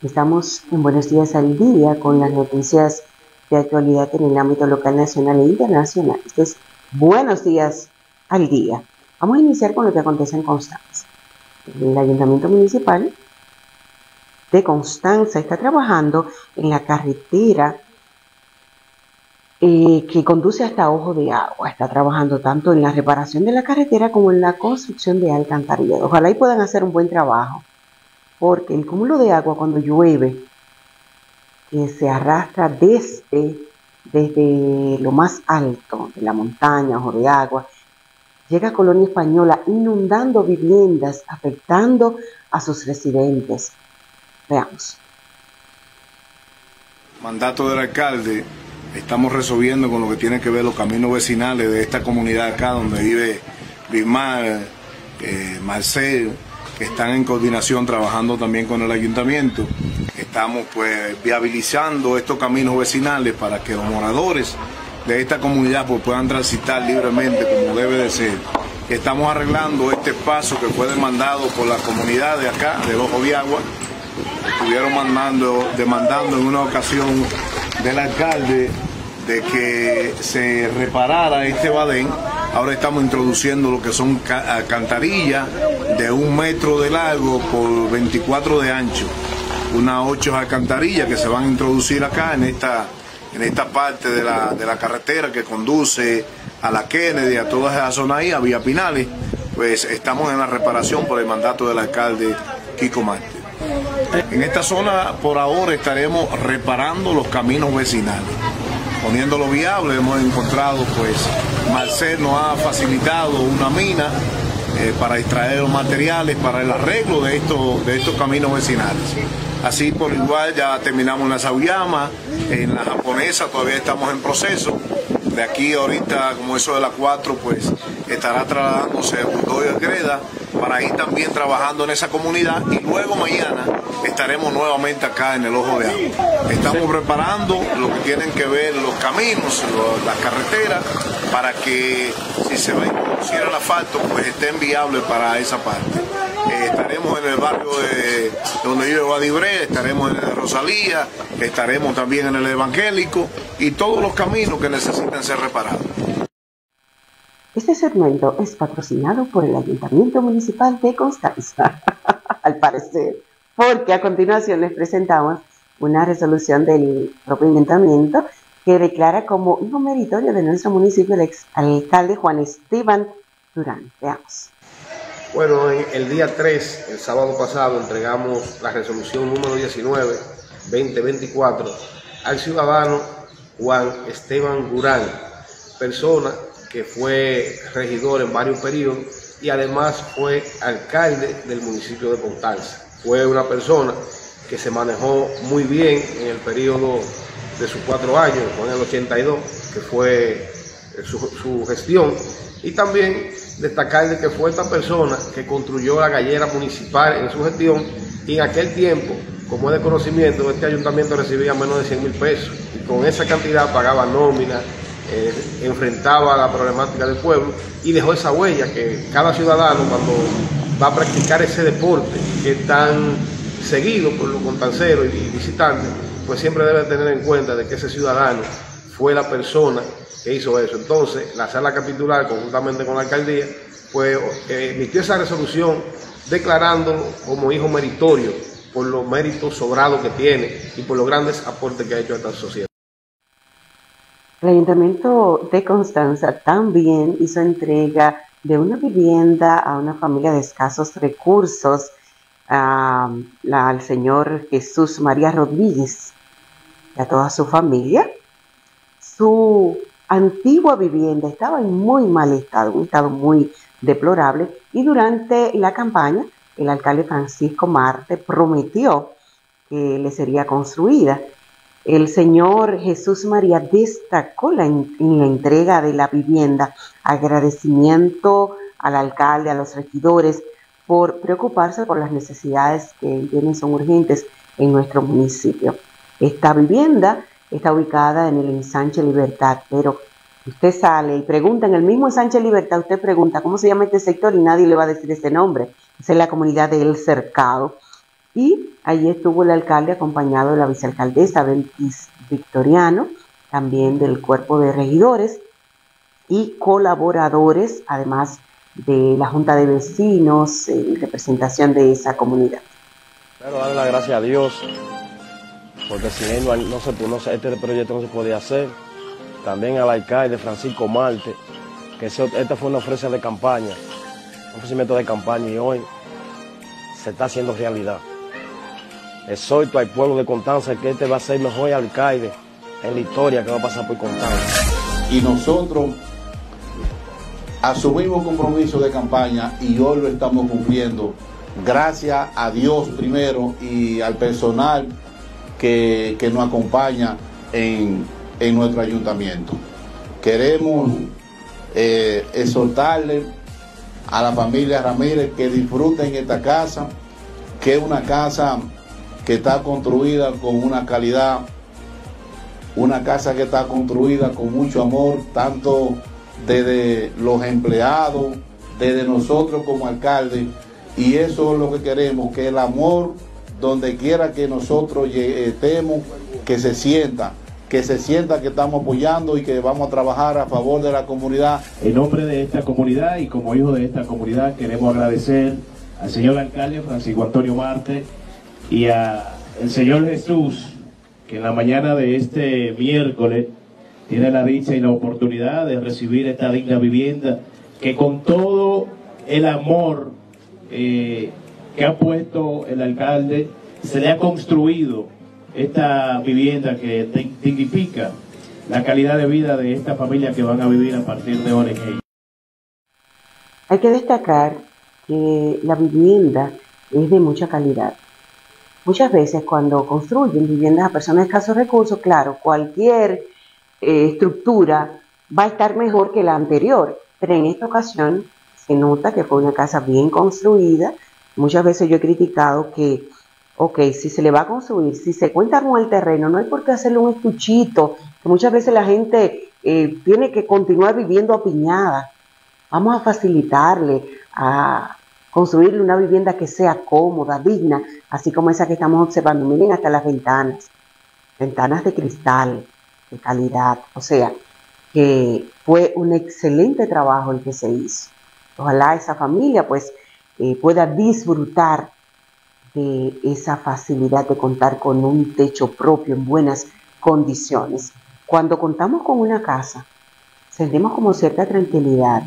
Estamos en Buenos Días al Día con las noticias de actualidad en el ámbito local, nacional e internacional. Esto es Buenos Días al Día. Vamos a iniciar con lo que acontece en Constanza. El Ayuntamiento Municipal de Constanza está trabajando en la carretera eh, que conduce hasta Ojo de Agua. Está trabajando tanto en la reparación de la carretera como en la construcción de alcantarillas. Ojalá y puedan hacer un buen trabajo, porque el cúmulo de agua cuando llueve, que se arrastra desde, desde lo más alto de la montaña, Ojo de Agua, llega a Colonia Española inundando viviendas, afectando a sus residentes. Veamos. Mandato del alcalde, estamos resolviendo con lo que tiene que ver los caminos vecinales de esta comunidad acá donde vive Bismar, eh, Marcel, que están en coordinación trabajando también con el ayuntamiento. Estamos pues viabilizando estos caminos vecinales para que los moradores de esta comunidad pues, puedan transitar libremente como debe de ser. Estamos arreglando este espacio que fue demandado por la comunidad de acá, del Ojo de Agua. Estuvieron mandando, demandando en una ocasión del alcalde de que se reparara este badén. Ahora estamos introduciendo lo que son alcantarillas de un metro de largo por 24 de ancho. Unas ocho alcantarillas que se van a introducir acá en esta en esta parte de la, de la carretera que conduce a la Kennedy, a toda esa zona ahí, a Vía Pinales, pues estamos en la reparación por el mandato del alcalde Kiko Marte. En esta zona por ahora estaremos reparando los caminos vecinales, poniéndolo viable. Hemos encontrado, pues, Marcel nos ha facilitado una mina eh, para extraer los materiales para el arreglo de estos, de estos caminos vecinales. Así por igual ya terminamos la Sauyama, en la japonesa todavía estamos en proceso. De aquí ahorita, como eso de las 4, pues estará trasladándose a Budoyo Greda para ir también trabajando en esa comunidad y luego mañana estaremos nuevamente acá en el Ojo de Agua. Estamos preparando lo que tienen que ver los caminos, las carreteras, para que si se va a el asfalto, pues estén viables para esa parte. Eh, estaremos en el barrio de donde vive Guadibré, estaremos en el de Rosalía, estaremos también en el Evangélico y todos los caminos que necesiten ser reparados. Este segmento es patrocinado por el Ayuntamiento Municipal de Constanza, al parecer, porque a continuación les presentamos una resolución del propio ayuntamiento que declara como hijo meritorio de nuestro municipio el ex alcalde Juan Esteban Durán. Veamos. Bueno, el día 3, el sábado pasado, entregamos la resolución número 19, 2024, al ciudadano Juan Esteban Durán, persona que fue regidor en varios periodos y además fue alcalde del municipio de Pontalza. Fue una persona que se manejó muy bien en el periodo de sus cuatro años, con el 82, que fue su, su gestión, y también destacar de que fue esta persona que construyó la gallera municipal en su gestión y en aquel tiempo, como es de conocimiento, este ayuntamiento recibía menos de 100 mil pesos y con esa cantidad pagaba nómina, eh, enfrentaba la problemática del pueblo y dejó esa huella que cada ciudadano cuando va a practicar ese deporte que es tan seguido por los contanceros y visitantes, pues siempre debe tener en cuenta de que ese ciudadano fue la persona que hizo eso. Entonces, la sala capitular, conjuntamente con la alcaldía, pues emitió esa resolución declarándolo como hijo meritorio por los méritos sobrados que tiene y por los grandes aportes que ha hecho a esta sociedad. El Ayuntamiento de Constanza también hizo entrega de una vivienda a una familia de escasos recursos, al señor Jesús María Rodríguez y a toda su familia. Su antigua vivienda estaba en muy mal estado, un estado muy deplorable, y durante la campaña el alcalde Francisco Marte prometió que le sería construida. El señor Jesús María destacó en la entrega de la vivienda agradecimiento al alcalde, a los regidores, por preocuparse por las necesidades que tienen, son urgentes en nuestro municipio. Esta vivienda está ubicada en el ensanche Libertad, pero usted sale y pregunta en el mismo ensanche Libertad, usted pregunta cómo se llama este sector y nadie le va a decir ese nombre. Esa es la comunidad de El Cercado. Y allí estuvo el alcalde acompañado de la vicealcaldesa Belkis Victoriano, también del cuerpo de regidores y colaboradores, además de la Junta de Vecinos en representación de esa comunidad. Claro, darle la gracias a Dios porque si él no, se, no, este proyecto no se podía hacer. también al alcalde Francisco Marte, que esta fue una ofrenda de campaña, un ofrecimiento de campaña y hoy se está haciendo realidad. Exhorto al pueblo de Constanza que este va a ser el mejor alcalde en la historia que va a pasar por Constanza. Y nosotros asumimos compromiso de campaña y hoy lo estamos cumpliendo. Gracias a Dios primero y al personal que, nos acompaña en, nuestro ayuntamiento. Queremos eh, exhortarle a la familia Ramírez que disfruten esta casa, que es una casa que está construida con una calidad, una casa que está construida con mucho amor, tanto desde los empleados, desde nosotros como alcalde, y eso es lo que queremos, que el amor, donde quiera que nosotros estemos, que se sienta, que se sienta que estamos apoyando y que vamos a trabajar a favor de la comunidad. En nombre de esta comunidad y como hijo de esta comunidad queremos agradecer al señor alcalde Francisco Antonio Marte y al señor Jesús, que en la mañana de este miércoles tiene la dicha y la oportunidad de recibir esta digna vivienda, que con todo el amor eh, que ha puesto el alcalde, se le ha construido esta vivienda que dignifica la calidad de vida de esta familia que van a vivir a partir de ahora en. Hay que destacar que la vivienda es de mucha calidad. Muchas veces cuando construyen viviendas a personas de escasos recursos, claro, cualquier eh, estructura va a estar mejor que la anterior, pero en esta ocasión se nota que fue una casa bien construida. Muchas veces yo he criticado que, ok, si se le va a construir, si se cuenta con el terreno, no hay por qué hacerle un estuchito, que muchas veces la gente eh, tiene que continuar viviendo apiñada. Vamos a facilitarle, a construirle una vivienda que sea cómoda, digna, así como esa que estamos observando. Miren hasta las ventanas, ventanas de cristal, de calidad. O sea, que fue un excelente trabajo el que se hizo. Ojalá esa familia pues eh, pueda disfrutar de esa facilidad de contar con un techo propio en buenas condiciones. Cuando contamos con una casa, sentimos como cierta tranquilidad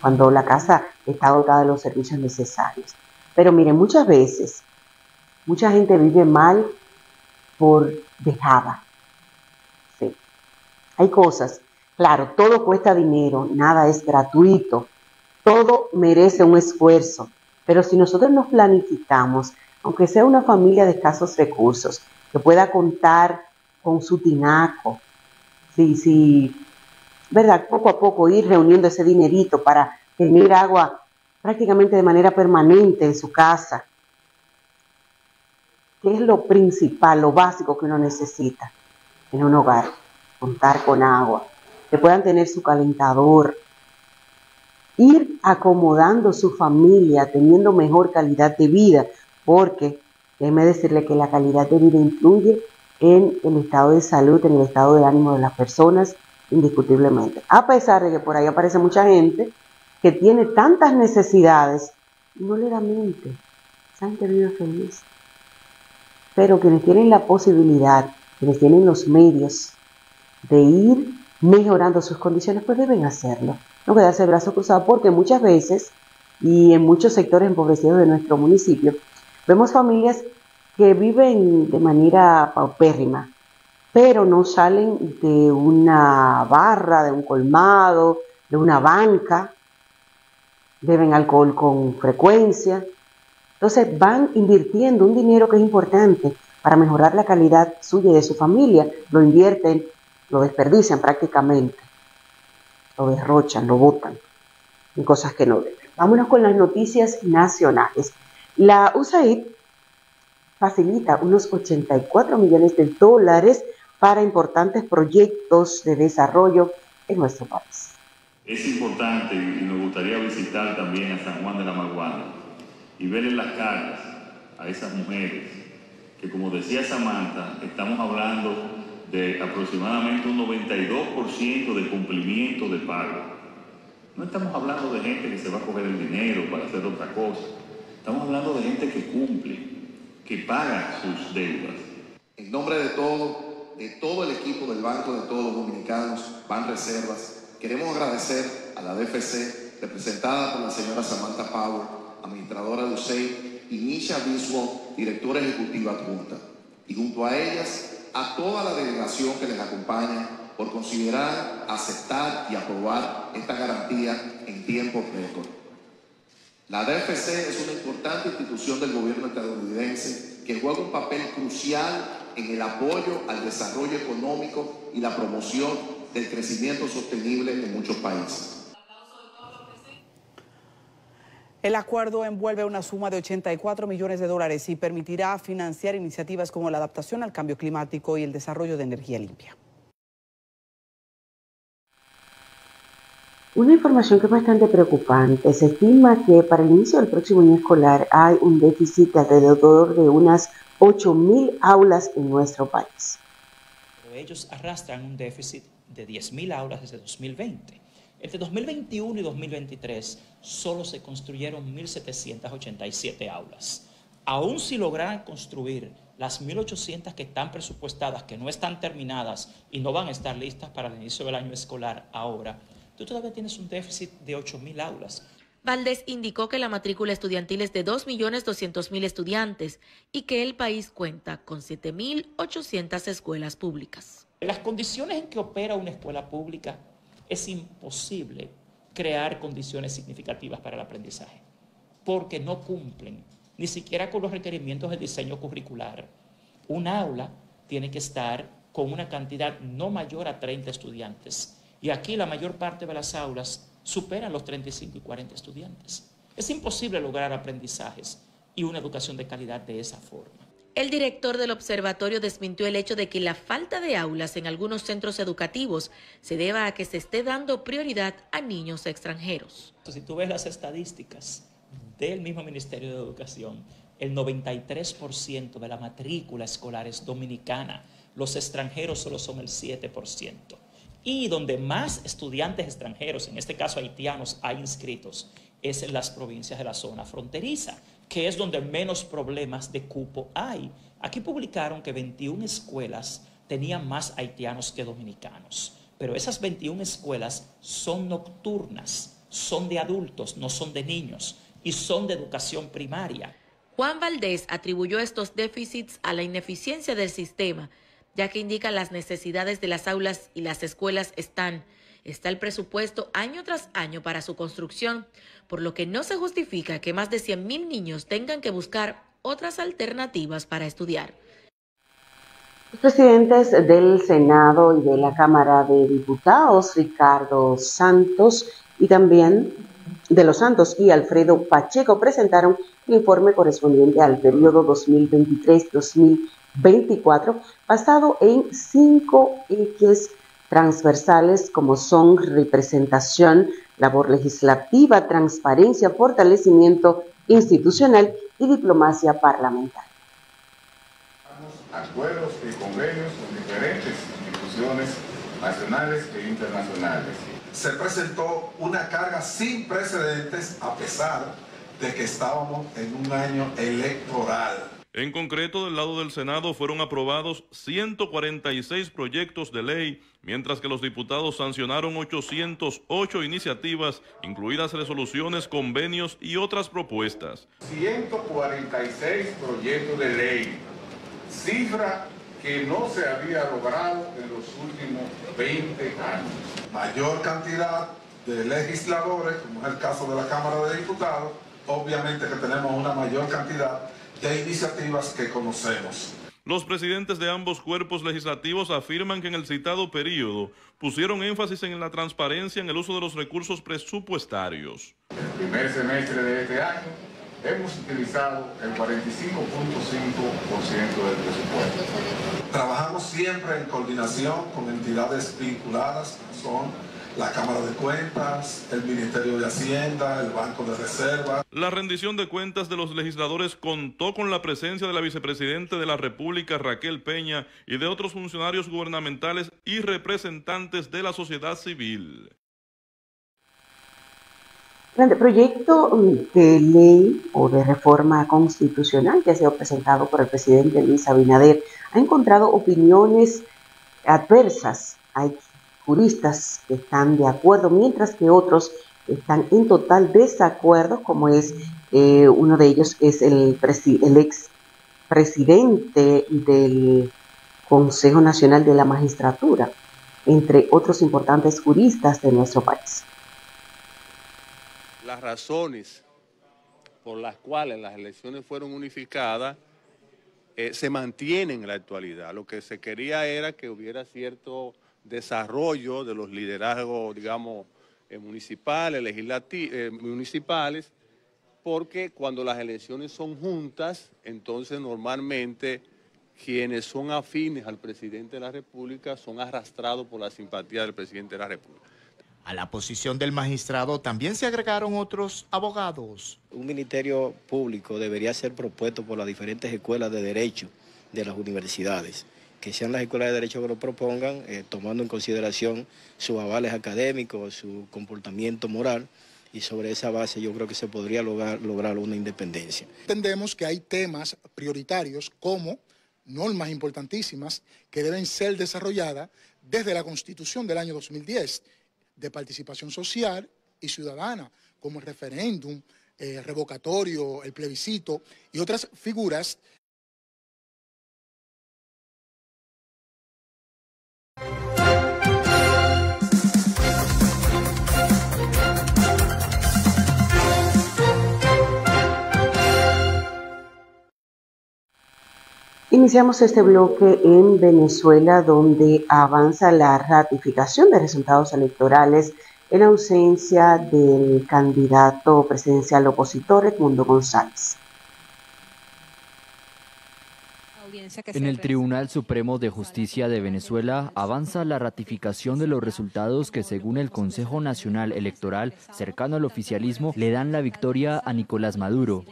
cuando la casa está dotada de los servicios necesarios. Pero miren, muchas veces, mucha gente vive mal por dejada, hay cosas, claro, todo cuesta dinero, nada es gratuito, todo merece un esfuerzo, pero si nosotros nos planificamos, aunque sea una familia de escasos recursos, que pueda contar con su tinaco, sí, sí, ¿verdad? Poco a poco ir reuniendo ese dinerito para tener agua prácticamente de manera permanente en su casa, que es lo principal, lo básico que uno necesita en un hogar contar con agua, que puedan tener su calentador, ir acomodando su familia, teniendo mejor calidad de vida, porque déjeme decirle que la calidad de vida influye en el estado de salud, en el estado de ánimo de las personas, indiscutiblemente. A pesar de que por ahí aparece mucha gente que tiene tantas necesidades no le da mente, se han vive feliz. Pero quienes tienen la posibilidad, quienes tienen los medios de ir mejorando sus condiciones, pues deben hacerlo. No quedarse el brazo cruzado porque muchas veces y en muchos sectores empobrecidos de nuestro municipio, vemos familias que viven de manera paupérrima, pero no salen de una barra, de un colmado, de una banca, beben alcohol con frecuencia. Entonces van invirtiendo un dinero que es importante para mejorar la calidad suya y de su familia, lo invierten lo desperdician prácticamente, lo derrochan, lo botan en cosas que no deben. Vámonos con las noticias nacionales. La USAID facilita unos 84 millones de dólares para importantes proyectos de desarrollo en nuestro país. Es importante y nos gustaría visitar también a San Juan de la Maguana y ver en las caras a esas mujeres que, como decía Samantha, estamos hablando de aproximadamente un 92% de cumplimiento de pago. No estamos hablando de gente que se va a coger el dinero para hacer otra cosa. Estamos hablando de gente que cumple, que paga sus deudas. En nombre de todos, de todo el equipo del Banco de Todos los Dominicanos, Ban Reservas, queremos agradecer a la DFC, representada por la señora Samantha Power, administradora de USEI, y Nisha Biswell, directora ejecutiva adjunta. Y junto a ellas, a toda la delegación que les acompaña por considerar, aceptar y aprobar esta garantía en tiempo récord. La DFC es una importante institución del gobierno estadounidense que juega un papel crucial en el apoyo al desarrollo económico y la promoción del crecimiento sostenible en muchos países. El acuerdo envuelve una suma de 84 millones de dólares y permitirá financiar iniciativas como la adaptación al cambio climático y el desarrollo de energía limpia. Una información que es bastante preocupante. Se estima que para el inicio del próximo año escolar hay un déficit de alrededor de unas 8.000 aulas en nuestro país. Pero ellos arrastran un déficit de 10.000 aulas desde 2020. Entre 2021 y 2023 solo se construyeron 1.787 aulas. Aún si lograran construir las 1.800 que están presupuestadas, que no están terminadas y no van a estar listas para el inicio del año escolar ahora, tú todavía tienes un déficit de 8.000 aulas. Valdés indicó que la matrícula estudiantil es de 2.200.000 estudiantes y que el país cuenta con 7.800 escuelas públicas. Las condiciones en que opera una escuela pública es imposible crear condiciones significativas para el aprendizaje, porque no cumplen ni siquiera con los requerimientos del diseño curricular. Un aula tiene que estar con una cantidad no mayor a 30 estudiantes y aquí la mayor parte de las aulas superan los 35 y 40 estudiantes. Es imposible lograr aprendizajes y una educación de calidad de esa forma. El director del observatorio desmintió el hecho de que la falta de aulas en algunos centros educativos se deba a que se esté dando prioridad a niños extranjeros. Si tú ves las estadísticas del mismo Ministerio de Educación, el 93% de la matrícula escolar es dominicana, los extranjeros solo son el 7% y donde más estudiantes extranjeros, en este caso haitianos, hay inscritos, es en las provincias de la zona fronteriza, que es donde menos problemas de cupo hay. Aquí publicaron que 21 escuelas tenían más haitianos que dominicanos, pero esas 21 escuelas son nocturnas, son de adultos, no son de niños, y son de educación primaria. Juan Valdés atribuyó estos déficits a la ineficiencia del sistema ya que indica las necesidades de las aulas y las escuelas están. Está el presupuesto año tras año para su construcción, por lo que no se justifica que más de 100.000 niños tengan que buscar otras alternativas para estudiar. Los presidentes del Senado y de la Cámara de Diputados, Ricardo Santos y también de los Santos y Alfredo Pacheco, presentaron el informe correspondiente al periodo 2023-2024 24, basado en cinco ejes transversales como son representación, labor legislativa, transparencia, fortalecimiento institucional y diplomacia parlamentaria. Acuerdos y convenios con diferentes instituciones nacionales e internacionales. Se presentó una carga sin precedentes a pesar de que estábamos en un año electoral. En concreto, del lado del Senado fueron aprobados 146 proyectos de ley, mientras que los diputados sancionaron 808 iniciativas, incluidas resoluciones, convenios y otras propuestas. 146 proyectos de ley, cifra que no se había logrado en los últimos 20 años. Mayor cantidad de legisladores, como es el caso de la Cámara de Diputados, obviamente que tenemos una mayor cantidad de iniciativas que conocemos. Los presidentes de ambos cuerpos legislativos afirman que en el citado periodo pusieron énfasis en la transparencia en el uso de los recursos presupuestarios. El primer semestre de este año hemos utilizado el 45.5% del presupuesto. Trabajamos siempre en coordinación con entidades vinculadas, son la Cámara de Cuentas, el Ministerio de Hacienda, el Banco de Reserva. La rendición de cuentas de los legisladores contó con la presencia de la vicepresidenta de la República, Raquel Peña, y de otros funcionarios gubernamentales y representantes de la sociedad civil. El proyecto de ley o de reforma constitucional que ha sido presentado por el presidente Luis Abinader ha encontrado opiniones adversas. Hay juristas que están de acuerdo, mientras que otros están en total desacuerdo, como es eh, uno de ellos es el, el ex presidente del Consejo Nacional de la Magistratura, entre otros importantes juristas de nuestro país. Las razones por las cuales las elecciones fueron unificadas eh, se mantienen en la actualidad. Lo que se quería era que hubiera cierto desarrollo de los liderazgos, digamos, eh, municipales, eh, municipales, porque cuando las elecciones son juntas, entonces normalmente quienes son afines al presidente de la República son arrastrados por la simpatía del presidente de la República. A la posición del magistrado también se agregaron otros abogados. Un ministerio público debería ser propuesto por las diferentes escuelas de derecho de las universidades, que sean las escuelas de derecho que lo propongan, eh, tomando en consideración sus avales académicos, su comportamiento moral, y sobre esa base yo creo que se podría lograr, lograr una independencia. Entendemos que hay temas prioritarios como normas importantísimas que deben ser desarrolladas desde la Constitución del año 2010 de participación social y ciudadana, como el referéndum, eh, revocatorio, el plebiscito y otras figuras Iniciamos este bloque en Venezuela, donde avanza la ratificación de resultados electorales en ausencia del candidato presidencial opositor Edmundo González. En el Tribunal Supremo de Justicia de Venezuela avanza la ratificación de los resultados que según el Consejo Nacional Electoral cercano al oficialismo le dan la victoria a Nicolás Maduro.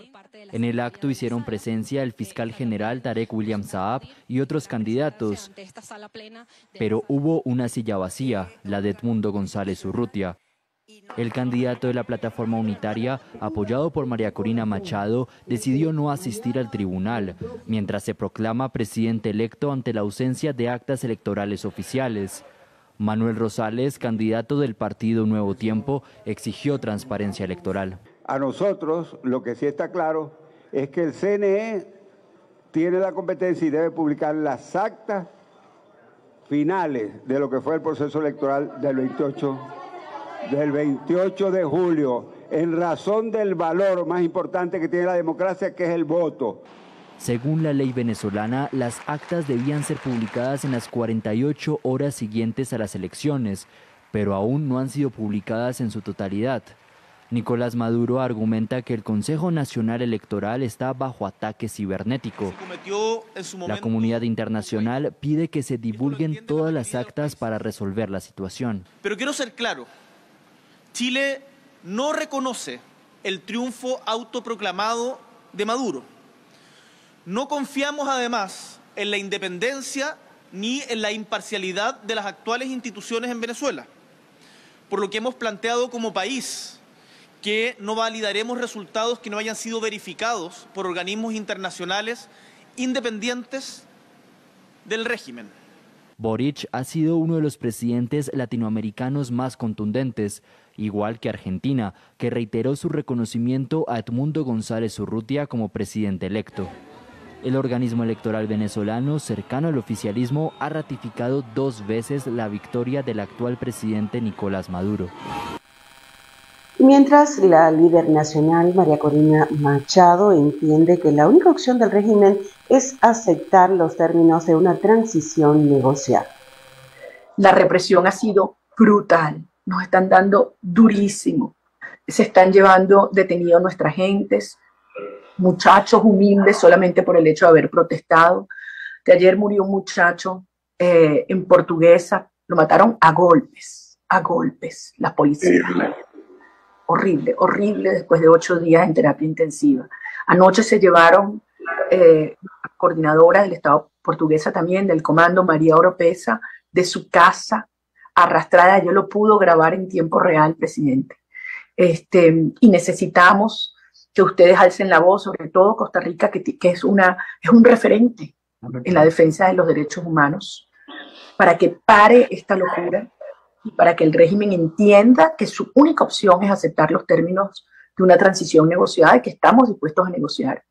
En el acto hicieron presencia el fiscal general Tarek William Saab y otros candidatos, pero hubo una silla vacía, la de Edmundo González Urrutia. El candidato de la plataforma unitaria, apoyado por María Corina Machado, decidió no asistir al tribunal, mientras se proclama presidente electo ante la ausencia de actas electorales oficiales. Manuel Rosales, candidato del partido Nuevo Tiempo, exigió transparencia electoral. A nosotros lo que sí está claro es que el CNE tiene la competencia y debe publicar las actas finales de lo que fue el proceso electoral del 28, del 28 de julio, en razón del valor más importante que tiene la democracia, que es el voto. Según la ley venezolana, las actas debían ser publicadas en las 48 horas siguientes a las elecciones, pero aún no han sido publicadas en su totalidad. Nicolás Maduro argumenta que el Consejo Nacional Electoral está bajo ataque cibernético. La comunidad internacional pide que se divulguen todas las actas para resolver la situación. Pero quiero ser claro, Chile no reconoce el triunfo autoproclamado de Maduro. No confiamos además en la independencia ni en la imparcialidad de las actuales instituciones en Venezuela, por lo que hemos planteado como país que no validaremos resultados que no hayan sido verificados por organismos internacionales independientes del régimen. Boric ha sido uno de los presidentes latinoamericanos más contundentes, igual que Argentina, que reiteró su reconocimiento a Edmundo González Urrutia como presidente electo. El organismo electoral venezolano cercano al oficialismo ha ratificado dos veces la victoria del actual presidente Nicolás Maduro. Mientras la líder nacional María Corina Machado entiende que la única opción del régimen es aceptar los términos de una transición negociada. La represión ha sido brutal, nos están dando durísimo, se están llevando detenidos nuestras gentes, muchachos humildes solamente por el hecho de haber protestado. De ayer murió un muchacho eh, en portuguesa, lo mataron a golpes, a golpes, la policía horrible, horrible después de ocho días en terapia intensiva. Anoche se llevaron eh, coordinadora del Estado portuguesa también, del comando María Oropesa, de su casa, arrastrada. Yo lo pudo grabar en tiempo real, presidente. Este, y necesitamos que ustedes alcen la voz, sobre todo Costa Rica, que, que es, una, es un referente en la defensa de los derechos humanos. para que pare esta locura y para que el régimen entienda que su única opción es aceptar los términos de una transición negociada y que estamos dispuestos a negociar,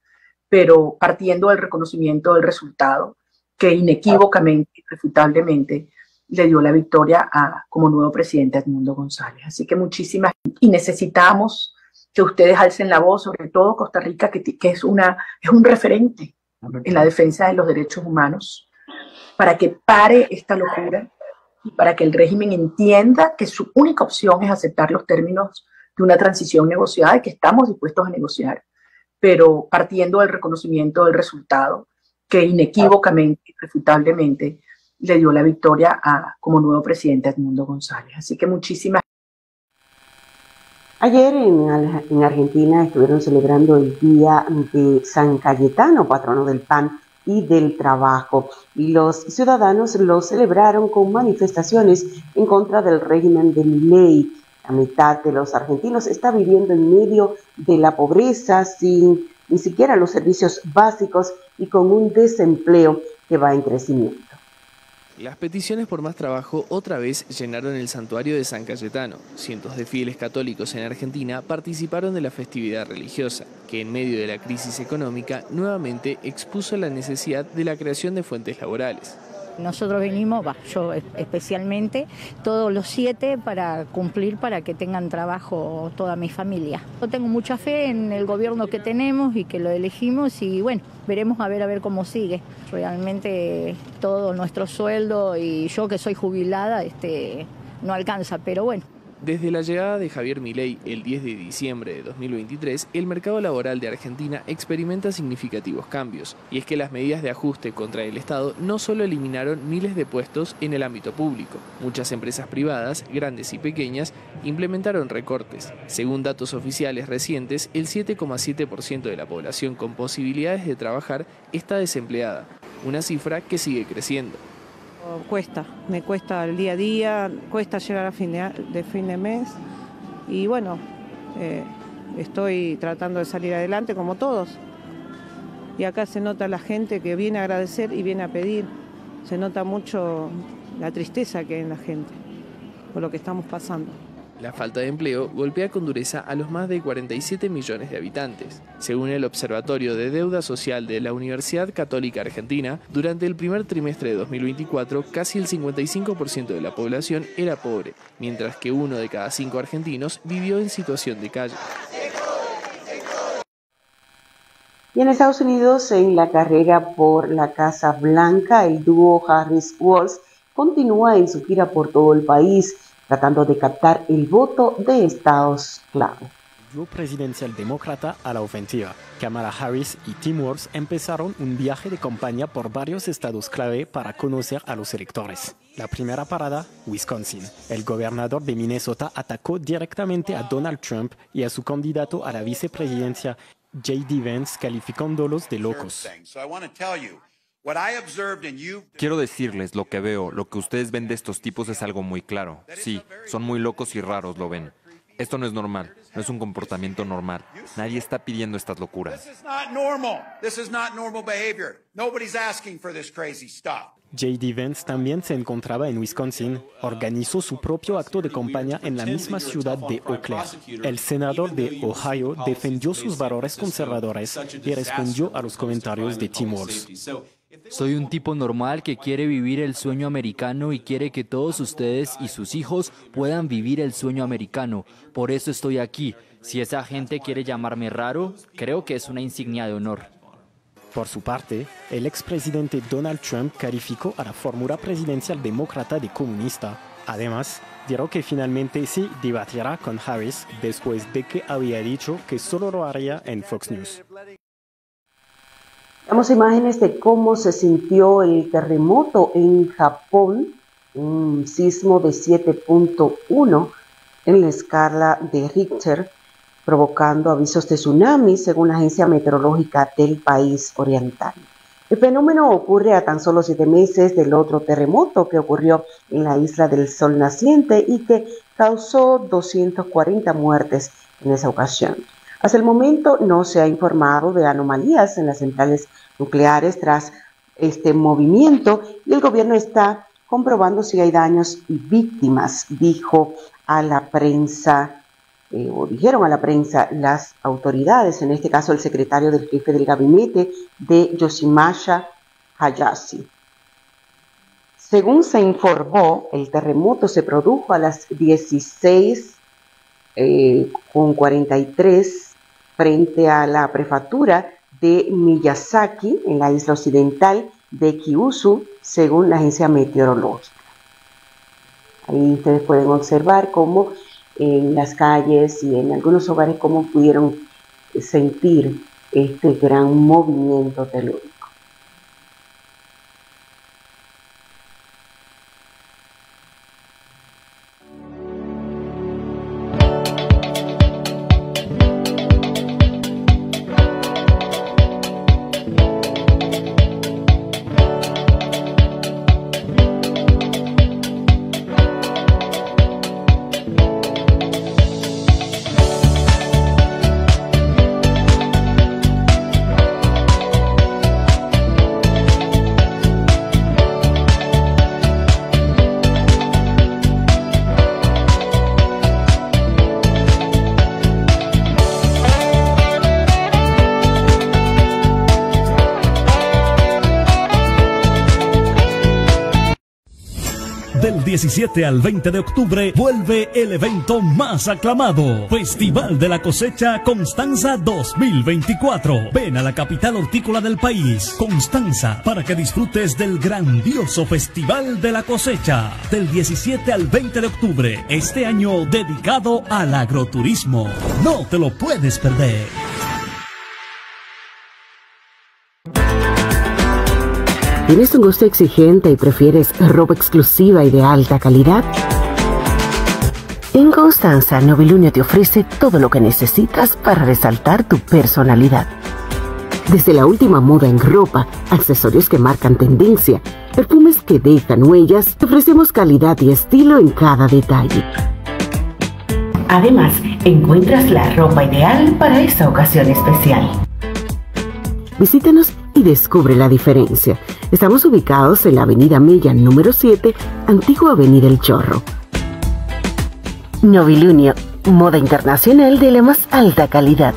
pero partiendo del reconocimiento del resultado que inequívocamente, irrefutablemente, le dio la victoria a, como nuevo presidente Edmundo González. Así que muchísimas y necesitamos que ustedes alcen la voz, sobre todo Costa Rica, que, es, una, es un referente en la defensa de los derechos humanos, para que pare esta locura y para que el régimen entienda que su única opción es aceptar los términos de una transición negociada y que estamos dispuestos a negociar, pero partiendo del reconocimiento del resultado que inequívocamente, irrefutablemente, le dio la victoria a, como nuevo presidente Edmundo González. Así que muchísimas Ayer en, en, Argentina estuvieron celebrando el Día de San Cayetano, patrono del pan y del trabajo, y los ciudadanos lo celebraron con manifestaciones en contra del régimen de ley. La mitad de los argentinos está viviendo en medio de la pobreza, sin ni siquiera los servicios básicos y con un desempleo que va en crecimiento. Las peticiones por más trabajo otra vez llenaron el santuario de San Cayetano. Cientos de fieles católicos en Argentina participaron de la festividad religiosa, que en medio de la crisis económica nuevamente expuso la necesidad de la creación de fuentes laborales. Nosotros venimos, yo especialmente, todos los siete para cumplir, para que tengan trabajo toda mi familia. Yo tengo mucha fe en el gobierno que tenemos y que lo elegimos y bueno, veremos a ver a ver cómo sigue. Realmente todo nuestro sueldo y yo que soy jubilada, este, no alcanza, pero bueno, desde la llegada de Javier Milei el 10 de diciembre de 2023, el mercado laboral de Argentina experimenta significativos cambios, y es que las medidas de ajuste contra el Estado no solo eliminaron miles de puestos en el ámbito público, muchas empresas privadas, grandes y pequeñas, implementaron recortes. Según datos oficiales recientes, el 7,7% de la población con posibilidades de trabajar está desempleada, una cifra que sigue creciendo. Cuesta, me cuesta el día a día, cuesta llegar a fin de, fin de mes y bueno, eh, estoy tratando de salir adelante como todos. Y acá se nota la gente que viene a agradecer y viene a pedir, se nota mucho la tristeza que hay en la gente por lo que estamos pasando. La falta de empleo golpea con dureza a los más de 47 millones de habitantes. Según el Observatorio de Deuda Social de la Universidad Católica Argentina, durante el primer trimestre de 2024 casi el 55% de la población era pobre, mientras que uno de cada cinco argentinos vivió en situación de calle. Y en Estados Unidos, en la carrera por la Casa Blanca, el dúo Harris-Walls continúa en su gira por todo el país tratando de captar el voto de estados clave. El presidencial demócrata a la ofensiva. Kamala Harris y Tim Walz empezaron un viaje de campaña por varios estados clave para conocer a los electores. La primera parada, Wisconsin. El gobernador de Minnesota atacó directamente a Donald Trump y a su candidato a la vicepresidencia, J.D. Vance, calificándolos de locos. Quiero decirles lo que veo, lo que ustedes ven de estos tipos es algo muy claro. Sí, son muy locos y raros, lo ven. Esto no es normal, no es un comportamiento normal. Nadie está pidiendo estas locuras. J.D. Vance también se encontraba en Wisconsin. Organizó su propio acto de campaña en la misma ciudad de Eau Claire. El senador de Ohio defendió sus valores conservadores y respondió a los comentarios de Tim Walz. Soy un tipo normal que quiere vivir el sueño americano y quiere que todos ustedes y sus hijos puedan vivir el sueño americano. Por eso estoy aquí. Si esa gente quiere llamarme raro, creo que es una insignia de honor. Por su parte, el expresidente Donald Trump calificó a la fórmula presidencial demócrata de comunista. Además, dijo que finalmente sí debatirá con Harris después de que había dicho que solo lo haría en Fox News. Damos imágenes de cómo se sintió el terremoto en Japón, un sismo de 7.1 en la escala de Richter, provocando avisos de tsunami según la agencia meteorológica del país oriental. El fenómeno ocurre a tan solo siete meses del otro terremoto que ocurrió en la isla del Sol Naciente y que causó 240 muertes en esa ocasión. Hasta el momento no se ha informado de anomalías en las centrales nucleares tras este movimiento y el gobierno está comprobando si hay daños y víctimas, dijo a la prensa eh, o dijeron a la prensa las autoridades, en este caso el secretario del jefe del gabinete de Yoshimasha Hayashi. Según se informó, el terremoto se produjo a las 16 eh, con 43 frente a la prefectura de Miyazaki en la isla occidental de Kyushu, según la agencia meteorológica. Ahí ustedes pueden observar cómo en las calles y en algunos hogares cómo pudieron sentir este gran movimiento telúrico. 17 al 20 de octubre vuelve el evento más aclamado, Festival de la Cosecha Constanza 2024. Ven a la capital hortícola del país, Constanza, para que disfrutes del grandioso Festival de la Cosecha. Del 17 al 20 de octubre, este año dedicado al agroturismo. No te lo puedes perder. ¿Tienes un gusto exigente y prefieres ropa exclusiva y de alta calidad? En Constanza, Novilunio te ofrece todo lo que necesitas para resaltar tu personalidad. Desde la última moda en ropa, accesorios que marcan tendencia, perfumes que dejan huellas, te ofrecemos calidad y estilo en cada detalle. Además, encuentras la ropa ideal para esa ocasión especial. Visítanos y descubre la diferencia. Estamos ubicados en la Avenida Mella número 7, Antigua Avenida El Chorro. Novilunio, moda internacional de la más alta calidad.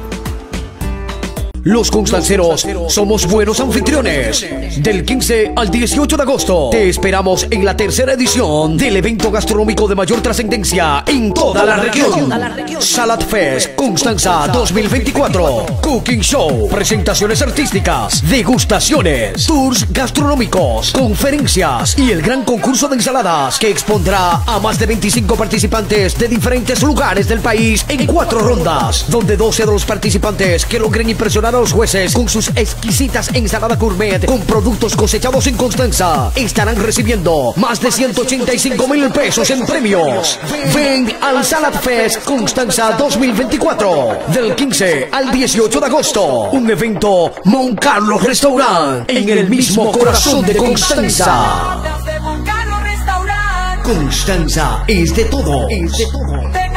Los constanceros somos buenos anfitriones. Del 15 al 18 de agosto te esperamos en la tercera edición del evento gastronómico de mayor trascendencia en toda la región. Salad Fest Constanza 2024. Cooking Show, presentaciones artísticas, degustaciones, tours gastronómicos, conferencias y el gran concurso de ensaladas que expondrá a más de 25 participantes de diferentes lugares del país en cuatro rondas, donde 12 de los participantes que logren impresionar los jueces con sus exquisitas ensaladas gourmet con productos cosechados en Constanza estarán recibiendo más de 185 mil pesos en premios. Ven al Salad Fest Constanza 2024 del 15 al 18 de agosto. Un evento Mon Carlos Restaurant en el mismo corazón de Constanza. Constanza es de todo. Es de todo.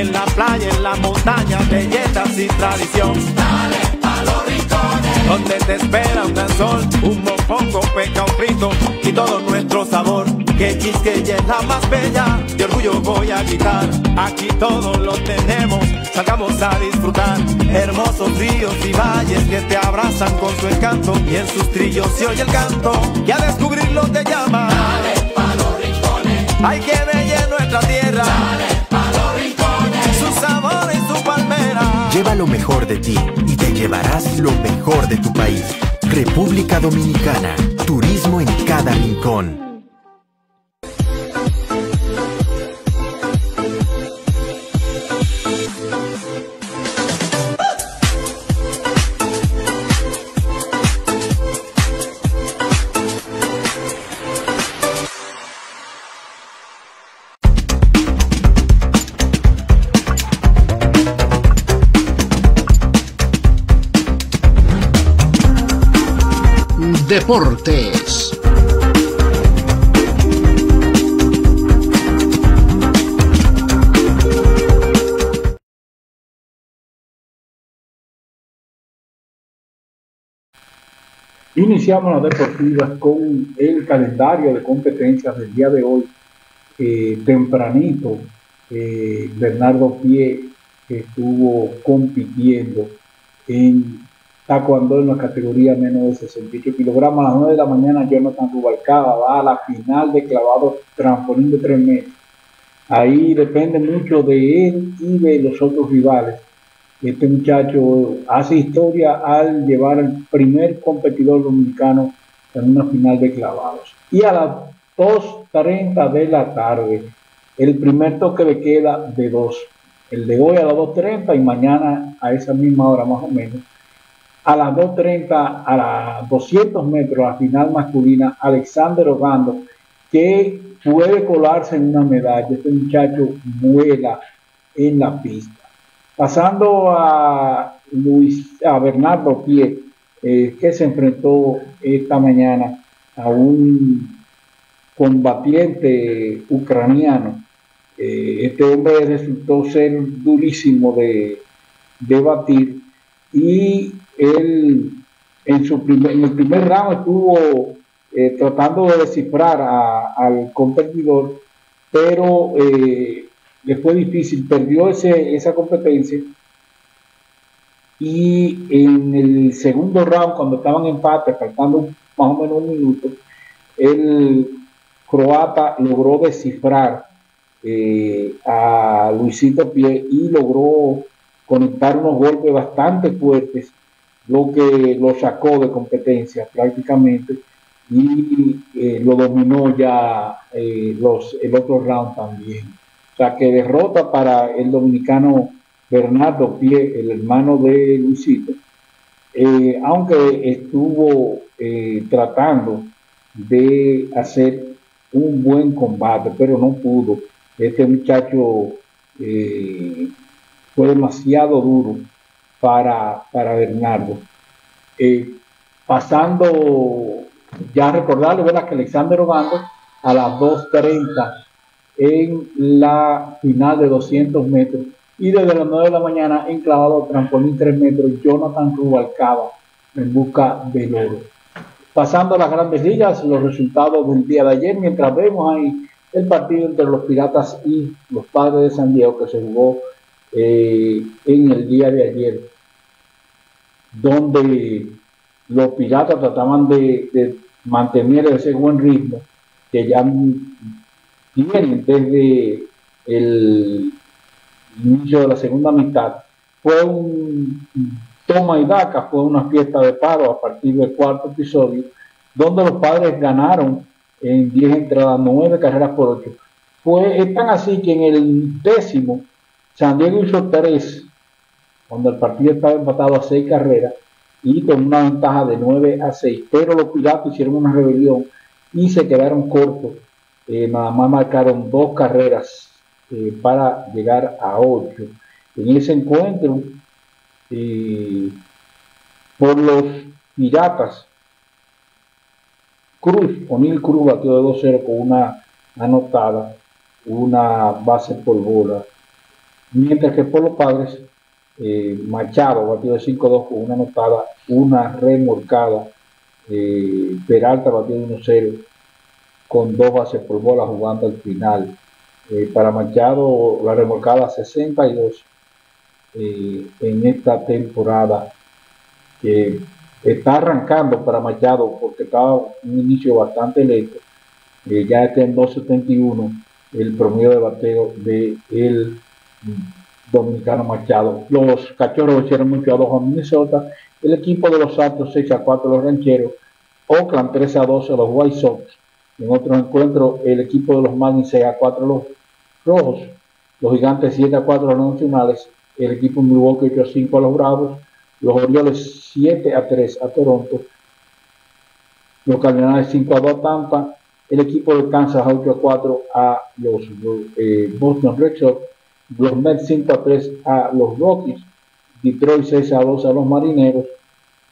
En la playa, en la montaña, belletas y tradición. Dale a los rincones, donde te espera un gran sol, un mofongo, peca, un frito y todo nuestro sabor. Que Quisqueya es la más bella, de orgullo voy a gritar. Aquí todo lo tenemos, salgamos a disfrutar. Hermosos ríos y valles que te abrazan con su encanto y en sus trillos se oye el canto. Y a descubrirlo te llama. Dale pa los rincones, hay que bella nuestra tierra. Dale Lleva lo mejor de ti y te llevarás lo mejor de tu país. República Dominicana. Turismo en cada rincón. Iniciamos las deportivas con el calendario de competencias del día de hoy. Eh, tempranito, eh, Bernardo Pie estuvo compitiendo en taekwondo en la categoría menos de 68 kilogramos. A las 9 de la mañana Jonathan Rubalcaba va a la final de clavado trampolín de 3 metros. Ahí depende mucho de él y de los otros rivales. Este muchacho hace historia al llevar al primer competidor dominicano en una final de clavados. Y a las 2.30 de la tarde, el primer toque de queda de dos. El de hoy a las 2.30 y mañana a esa misma hora más o menos. A las 2.30, a las 200 metros, la final masculina, Alexander Ogando, que puede colarse en una medalla. Este muchacho vuela en la pista. Pasando a Luis, a Bernardo Pie, eh, que se enfrentó esta mañana a un combatiente ucraniano. Eh, este hombre resultó ser durísimo de, de batir y él en, su primer, en el primer round estuvo eh, tratando de descifrar al competidor, pero eh, le fue difícil, perdió ese, esa competencia. Y en el segundo round, cuando estaban en empate, faltando más o menos un minuto, el croata logró descifrar eh, a Luisito Pie y logró conectar unos golpes bastante fuertes, lo que lo sacó de competencia prácticamente y eh, lo dominó ya eh, los, el otro round también. O sea que derrota para el dominicano Bernardo Pie, el hermano de Luisito, aunque estuvo tratando de hacer un buen combate, pero no pudo. Este muchacho eh, fue demasiado duro para, para Bernardo. Eh, pasando, ya recordarle ¿verdad? que Alexander Obando a las 2.30 en la final de 200 metros y desde las 9 de la mañana enclavado trampolín 3 metros Jonathan Rubalcaba en busca del oro. Pasando a las grandes ligas, los resultados del día de ayer, mientras vemos ahí el partido entre los Piratas y los Padres de San Diego que se jugó eh, en el día de ayer, donde los Piratas trataban de, mantener ese buen ritmo que ya tienen desde el inicio de la segunda mitad. Fue un toma y daca, fue una fiesta de paro a partir del cuarto episodio, donde los padres ganaron en 10 entradas, 9 carreras por 8. Fue, es tan así que en el décimo, San Diego hizo 3, cuando el partido estaba empatado a 6 carreras, y con una ventaja de 9 a 6. Pero los Piratas hicieron una rebelión y se quedaron cortos. Eh, nada más marcaron dos carreras eh, para llegar a 8. En ese encuentro, eh, por los Piratas, Cruz, O'Neill Cruz batió de 2-0 con una anotada, una base por bola. Mientras que por los padres, eh, Machado batió de 5-2 con una anotada, una remolcada. Eh, Peralta batió de 1-0 con dos bases por bola jugando al final. Eh, para Machado la remolcada 62 en esta temporada que está arrancando para Machado porque estaba un inicio bastante lento. Eh, ya está en 2.71 el promedio de bateo de el dominicano Machado. Los cachorros hicieron mucho a 2 a Minnesota. El equipo de los Santos 6 a 4 a los rancheros. Oakland 3 a 2 a los White Sox. En otro encuentro, el equipo de los Marlins 6 a 4 a los Rojos. Los Gigantes 7 a 4 a los Nacionales. El equipo Milwaukee 8 a 5 a los Bravos los Orioles 7 a 3 a Toronto, los Cardenales 5 a 2 a Tampa, el equipo de Kansas 8 a 4 a los eh, Boston Red Sox, los Mets 5 a 3 a los Rockies, Detroit 6 a 2 a los Marineros,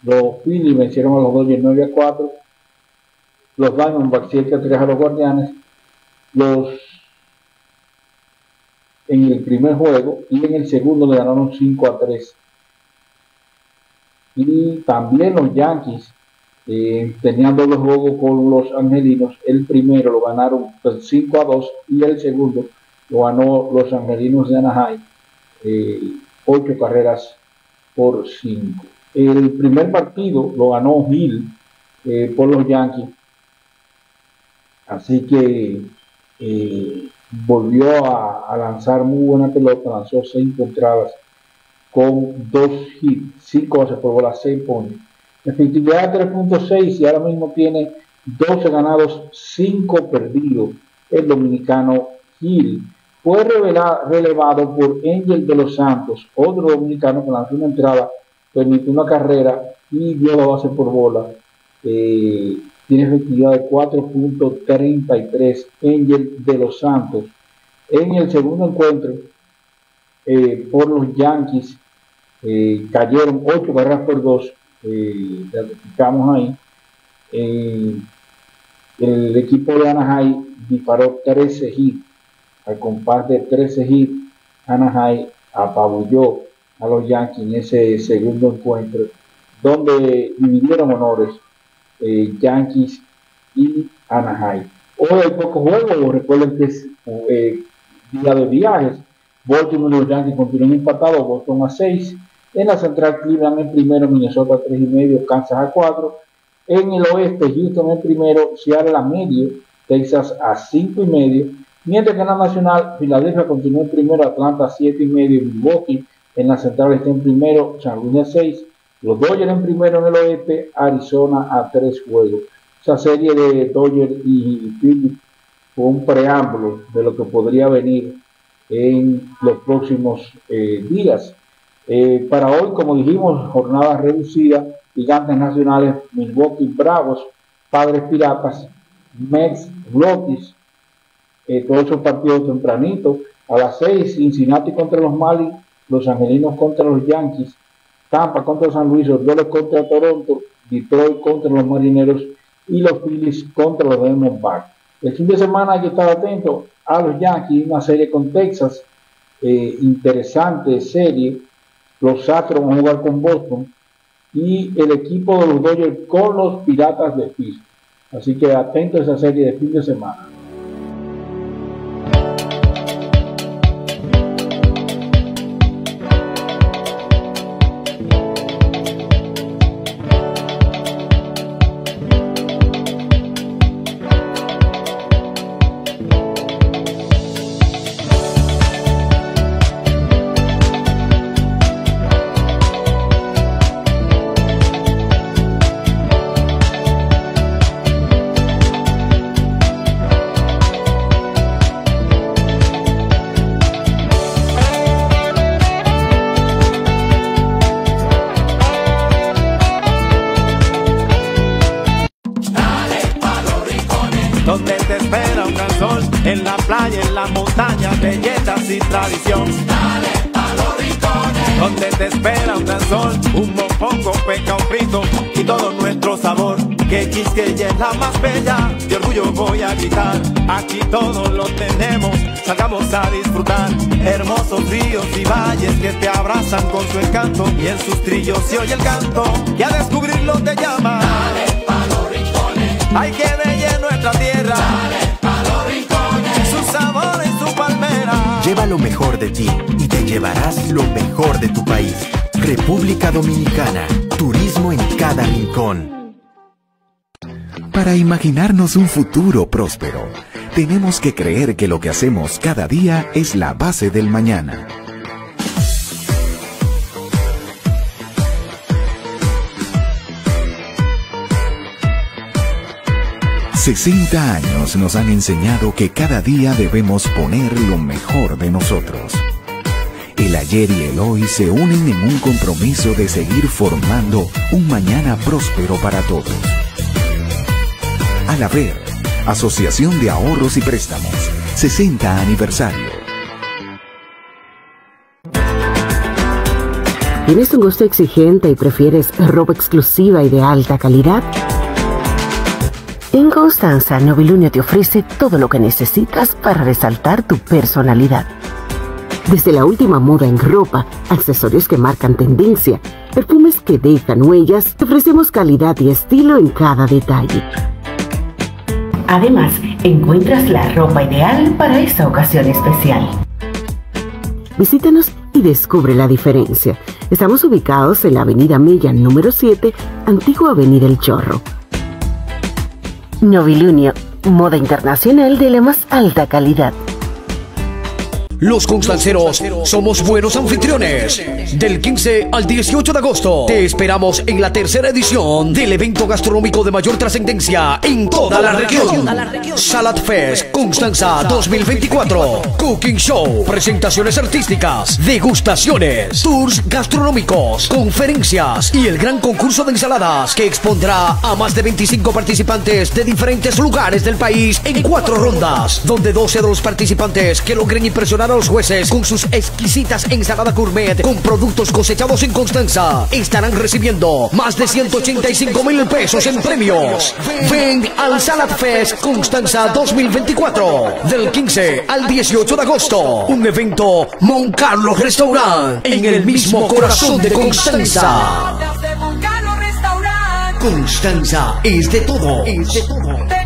los Phillies vencieron a los Dodgers 9 a 4, los Diamondbacks 7 a 3 a los Guardianes. Los en el primer juego y en el segundo le ganaron 5 a 3. Y también los Yankees eh, tenían doble juego con los Angelinos. El primero lo ganaron 5 pues, a 2 y el segundo lo ganó los Angelinos de Anaheim. 8 eh, carreras por 5. El primer partido lo ganó Hill eh, por los Yankees. Así que eh, volvió a, lanzar muy buena pelota, lanzó 6 entradas con 2 hits, 5 bases por bola, 6 pone. Efectividad 3.6 y ahora mismo tiene 12 ganados, 5 perdidos. El dominicano Hill fue relevado por Angel de los Santos, otro dominicano que lanzó una entrada, permitió una carrera y dio la base por bola. Eh, tiene efectividad de 4.33 Angel de los Santos. En el segundo encuentro, eh, por los Yankees, eh, cayeron 8 barras por 2, eh, ahí. el equipo de Anaheim disparó 13 hits al compás de 13 hits, Anaheim apabulló a los Yankees en ese segundo encuentro, donde dividieron honores eh, Yankees y Anaheim. Hoy hay pocos juegos, recuerden que es eh, día de viajes. Baltimore y los Yankees continúan empatados, Boston a 6. En la central, Cleveland en primero, Minnesota a 3 y medio, Kansas a 4. En el oeste, Houston en primero, Seattle a medio, Texas a 5 y medio. Mientras que en la nacional, Filadelfia continúa en primero, Atlanta a 7 y medio, Milwaukee en la central está en primero, San Luis a 6. Los Dodgers en primero en el oeste, Arizona a 3 juegos. Esa serie de Dodgers y Phillies fue un preámbulo de lo que podría venir en los próximos eh, días. Eh, para hoy, como dijimos, jornada reducida, gigantes nacionales, Milwaukee Bravos, Padres Piratas, Mets, Rockies, eh, todos esos partidos tempranitos. A las 6, Cincinnati contra los Mali, los Angelinos contra los Yankees, Tampa contra San Luis, Orioles contra Toronto, Detroit contra los Marineros y los Phillies contra los Diamondbacks. El fin de semana hay que estar atento a los Yankees, una serie con Texas, eh, interesante serie. Los Astros van a jugar con Boston y el equipo de los Dodgers con los Piratas de Pittsburgh. Así que atento a esa serie de fin de semana. Para imaginarnos un futuro próspero, tenemos que creer que lo que hacemos cada día es la base del mañana. ...60 años nos han enseñado que cada día debemos poner lo mejor de nosotros. El ayer y el hoy se unen en un compromiso de seguir formando un mañana próspero para todos. Alaber, Asociación de Ahorros y Préstamos, 60 aniversario. ¿Tienes un gusto exigente y prefieres ropa exclusiva y de alta calidad? En Constanza, Novilunio te ofrece todo lo que necesitas para resaltar tu personalidad. Desde la última moda en ropa, accesorios que marcan tendencia, perfumes que dejan huellas, te ofrecemos calidad y estilo en cada detalle. Además, encuentras la ropa ideal para esta ocasión especial. Visítanos y descubre la diferencia. Estamos ubicados en la Avenida Mella número 7, Antigua Avenida El Chorro. Novilunio, moda internacional de la más alta calidad. Los Constanceros somos buenos anfitriones. Del 15 al 18 de agosto te esperamos en la tercera edición del evento gastronómico de mayor trascendencia en toda la región. Salad Fest Constanza 2024. Cooking Show, presentaciones artísticas, degustaciones, tours gastronómicos, conferencias y el gran concurso de ensaladas que expondrá a más de 25 participantes de diferentes lugares del país en cuatro rondas, donde 12 de los participantes que logren impresionar los jueces con sus exquisitas ensaladas gourmet con productos cosechados en Constanza estarán recibiendo más de 185 mil pesos en premios. Ven al Salad Fest Constanza 2024 del 15 al 18 de agosto. Un evento Moncarlo Restaurant en el mismo corazón de Constanza. Constanza es de todo. Es de todo.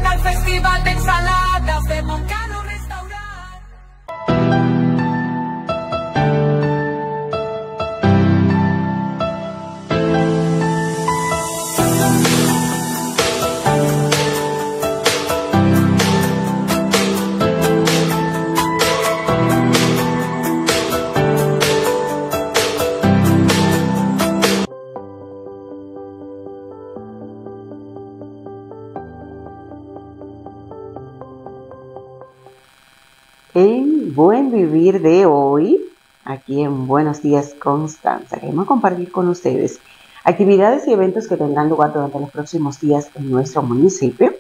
Buen Vivir de hoy, aquí en Buenos Días Constanza, queremos compartir con ustedes actividades y eventos que tendrán lugar durante los próximos días en nuestro municipio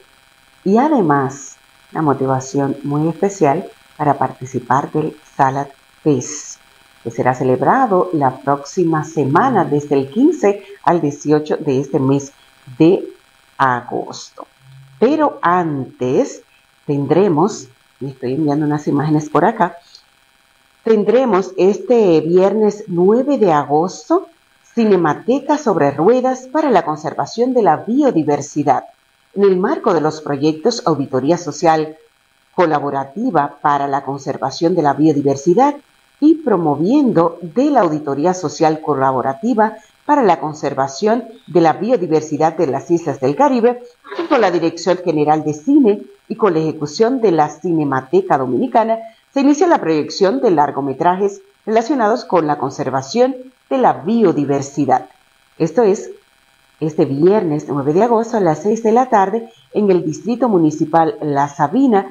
y además la motivación muy especial para participar del Salad Fest, que será celebrado la próxima semana desde el 15 al 18 de este mes de agosto. Pero antes tendremos y estoy enviando unas imágenes por acá, tendremos este viernes 9 de agosto Cinemateca sobre Ruedas para la Conservación de la Biodiversidad, en el marco de los proyectos Auditoría Social Colaborativa para la Conservación de la Biodiversidad y promoviendo de la Auditoría Social Colaborativa para la Conservación de la Biodiversidad de las Islas del Caribe, junto a la Dirección General de Cine y con la ejecución de la Cinemateca Dominicana, se inicia la proyección de largometrajes relacionados con la conservación de la biodiversidad. Esto es este viernes 9 de agosto a las 6 de la tarde en el Distrito Municipal La Sabina,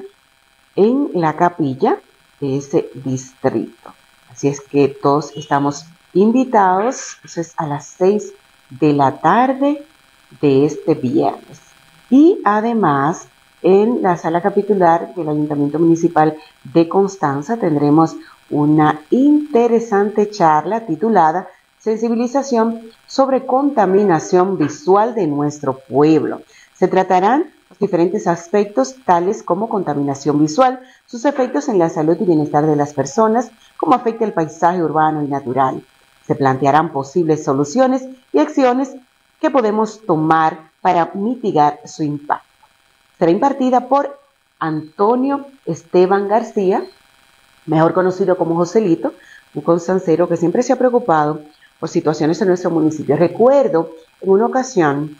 en la capilla de ese distrito. Así es que todos estamos invitados entonces, a las 6 de la tarde de este viernes. Y además, en la sala capitular del Ayuntamiento Municipal de Constanza tendremos una interesante charla titulada Sensibilización sobre contaminación visual de nuestro pueblo. Se tratarán los diferentes aspectos tales como contaminación visual, sus efectos en la salud y bienestar de las personas, cómo afecta el paisaje urbano y natural, se plantearán posibles soluciones y acciones que podemos tomar para mitigar su impacto. Será impartida por Antonio Esteban García, mejor conocido como Joselito, un constancero que siempre se ha preocupado por situaciones en nuestro municipio. Recuerdo en una ocasión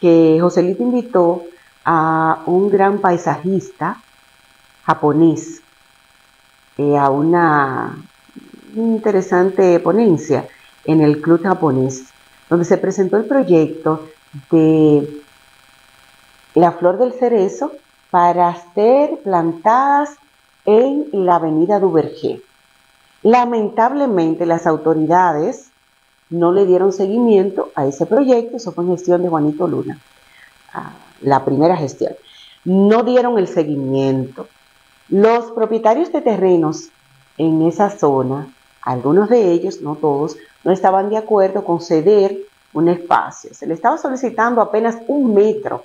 que Joselito invitó a un gran paisajista japonés eh, a una interesante ponencia en el Club Japonés, donde se presentó el proyecto de la flor del cerezo para ser plantadas en la avenida Duvergé. Lamentablemente las autoridades no le dieron seguimiento a ese proyecto, eso fue en gestión de Juanito Luna, la primera gestión. No dieron el seguimiento. Los propietarios de terrenos en esa zona algunos de ellos, no todos, no estaban de acuerdo con ceder un espacio. Se le estaba solicitando apenas un metro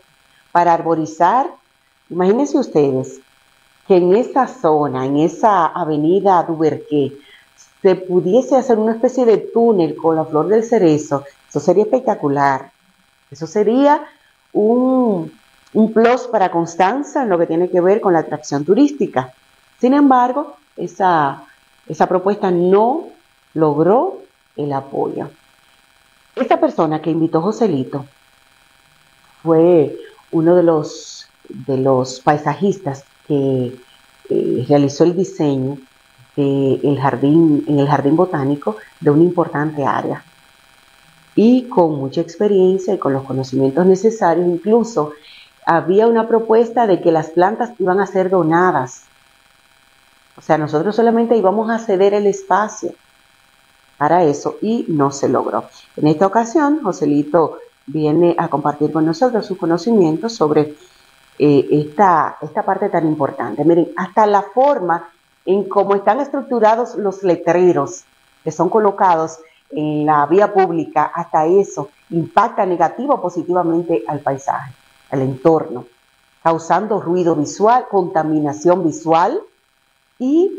para arborizar. Imagínense ustedes que en esa zona, en esa avenida Duverqué, se pudiese hacer una especie de túnel con la flor del cerezo, eso sería espectacular. Eso sería un, un plus para Constanza en lo que tiene que ver con la atracción turística. Sin embargo, esa, esa propuesta no logró el apoyo. Esta persona que invitó Joselito fue uno de los, de los paisajistas que eh, realizó el diseño de jardín, en el jardín botánico de una importante área. Y con mucha experiencia y con los conocimientos necesarios, incluso había una propuesta de que las plantas iban a ser donadas. O sea, nosotros solamente íbamos a ceder el espacio para eso y no se logró. En esta ocasión, Joselito viene a compartir con nosotros sus conocimientos sobre eh, esta, esta parte tan importante. Miren, hasta la forma en cómo están estructurados los letreros que son colocados en la vía pública, hasta eso impacta negativo o positivamente al paisaje, al entorno, causando ruido visual, contaminación visual y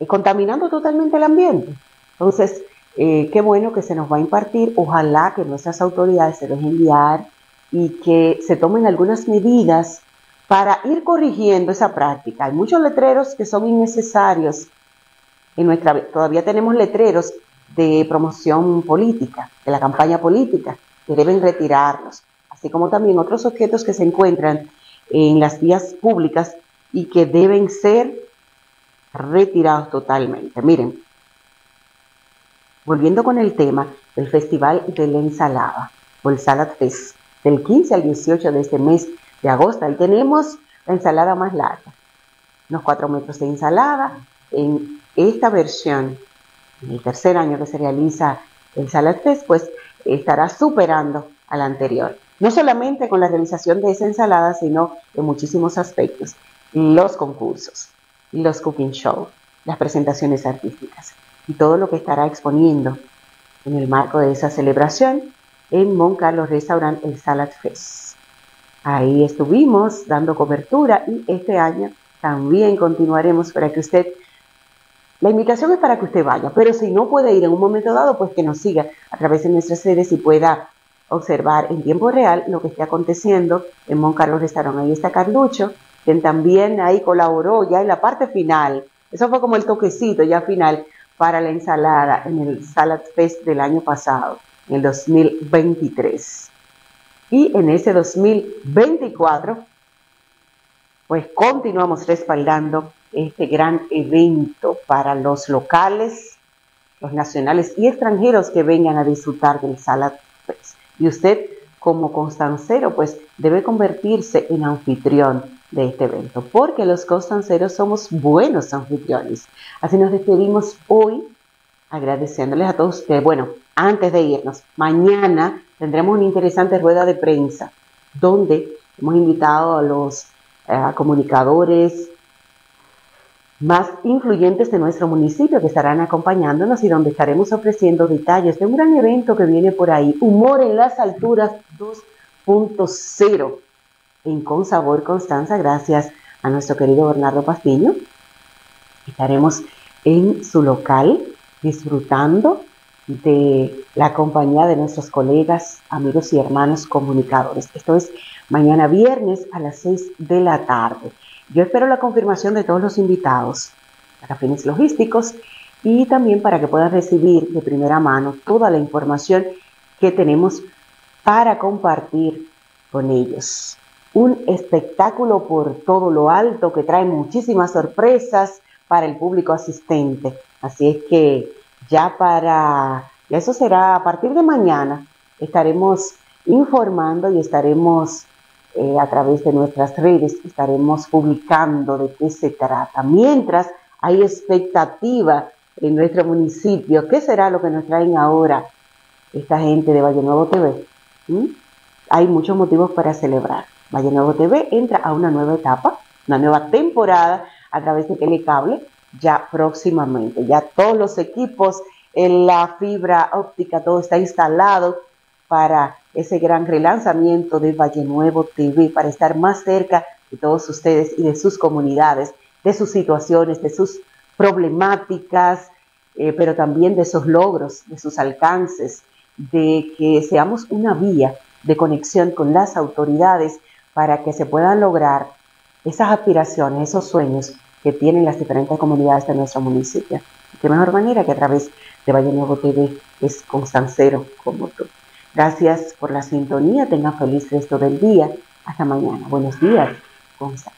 eh, contaminando totalmente el ambiente. Entonces, eh, qué bueno que se nos va a impartir. Ojalá que nuestras autoridades se dejen guiar y que se tomen algunas medidas para ir corrigiendo esa práctica. Hay muchos letreros que son innecesarios. En nuestra, todavía tenemos letreros de promoción política, de la campaña política, que deben retirarlos, así como también otros objetos que se encuentran en las vías públicas y que deben ser retirados totalmente. Miren, Volviendo con el tema del Festival de la Ensalada, o el Salad Fest, del 15 al 18 de este mes de agosto. Ahí tenemos la ensalada más larga, unos 4 metros de ensalada. En esta versión, en el tercer año que se realiza el Salad Fest, pues estará superando a la anterior. No solamente con la realización de esa ensalada, sino en muchísimos aspectos. Los concursos, los cooking shows, las presentaciones artísticas y todo lo que estará exponiendo en el marco de esa celebración en Mon Carlos Restaurant el Salad Fest. Ahí estuvimos dando cobertura y este año también continuaremos para que usted, la invitación es para que usted vaya, pero si no puede ir en un momento dado, pues que nos siga a través de nuestras redes y pueda observar en tiempo real lo que esté aconteciendo en Mon Carlos Restaurant. Ahí está Carlucho, quien también ahí colaboró ya en la parte final. Eso fue como el toquecito ya final para la ensalada en el Salad Fest del año pasado, en el 2023. Y en ese 2024, pues continuamos respaldando este gran evento para los locales, los nacionales y extranjeros que vengan a disfrutar del Salad Fest. Y usted, como constancero, pues debe convertirse en anfitrión de este evento, porque los constanceros somos buenos anfitriones. Así nos despedimos hoy agradeciéndoles a todos ustedes. Bueno, antes de irnos, mañana tendremos una interesante rueda de prensa donde hemos invitado a los eh, comunicadores más influyentes de nuestro municipio que estarán acompañándonos y donde estaremos ofreciendo detalles de un gran evento que viene por ahí, Humor en las Alturas 2.0 en Con Sabor Constanza, gracias a nuestro querido Bernardo Pastillo. Estaremos en su local disfrutando de la compañía de nuestros colegas, amigos y hermanos comunicadores. Esto es mañana viernes a las 6 de la tarde. Yo espero la confirmación de todos los invitados para fines logísticos y también para que puedan recibir de primera mano toda la información que tenemos para compartir con ellos un espectáculo por todo lo alto que trae muchísimas sorpresas para el público asistente. Así es que ya para, eso será a partir de mañana, estaremos informando y estaremos eh, a través de nuestras redes, estaremos publicando de qué se trata. Mientras hay expectativa en nuestro municipio, ¿qué será lo que nos traen ahora esta gente de Valle Nuevo TV? ¿Mm? Hay muchos motivos para celebrar. Valle Nuevo TV entra a una nueva etapa, una nueva temporada a través de Telecable ya próximamente. Ya todos los equipos, en la fibra óptica, todo está instalado para ese gran relanzamiento de Valle Nuevo TV, para estar más cerca de todos ustedes y de sus comunidades, de sus situaciones, de sus problemáticas, eh, pero también de esos logros, de sus alcances, de que seamos una vía de conexión con las autoridades para que se puedan lograr esas aspiraciones, esos sueños que tienen las diferentes comunidades de nuestro municipio. Qué mejor manera que a través de Valle TV es constancero como tú. Gracias por la sintonía, tengan feliz resto del día. Hasta mañana. Buenos días, Constanza.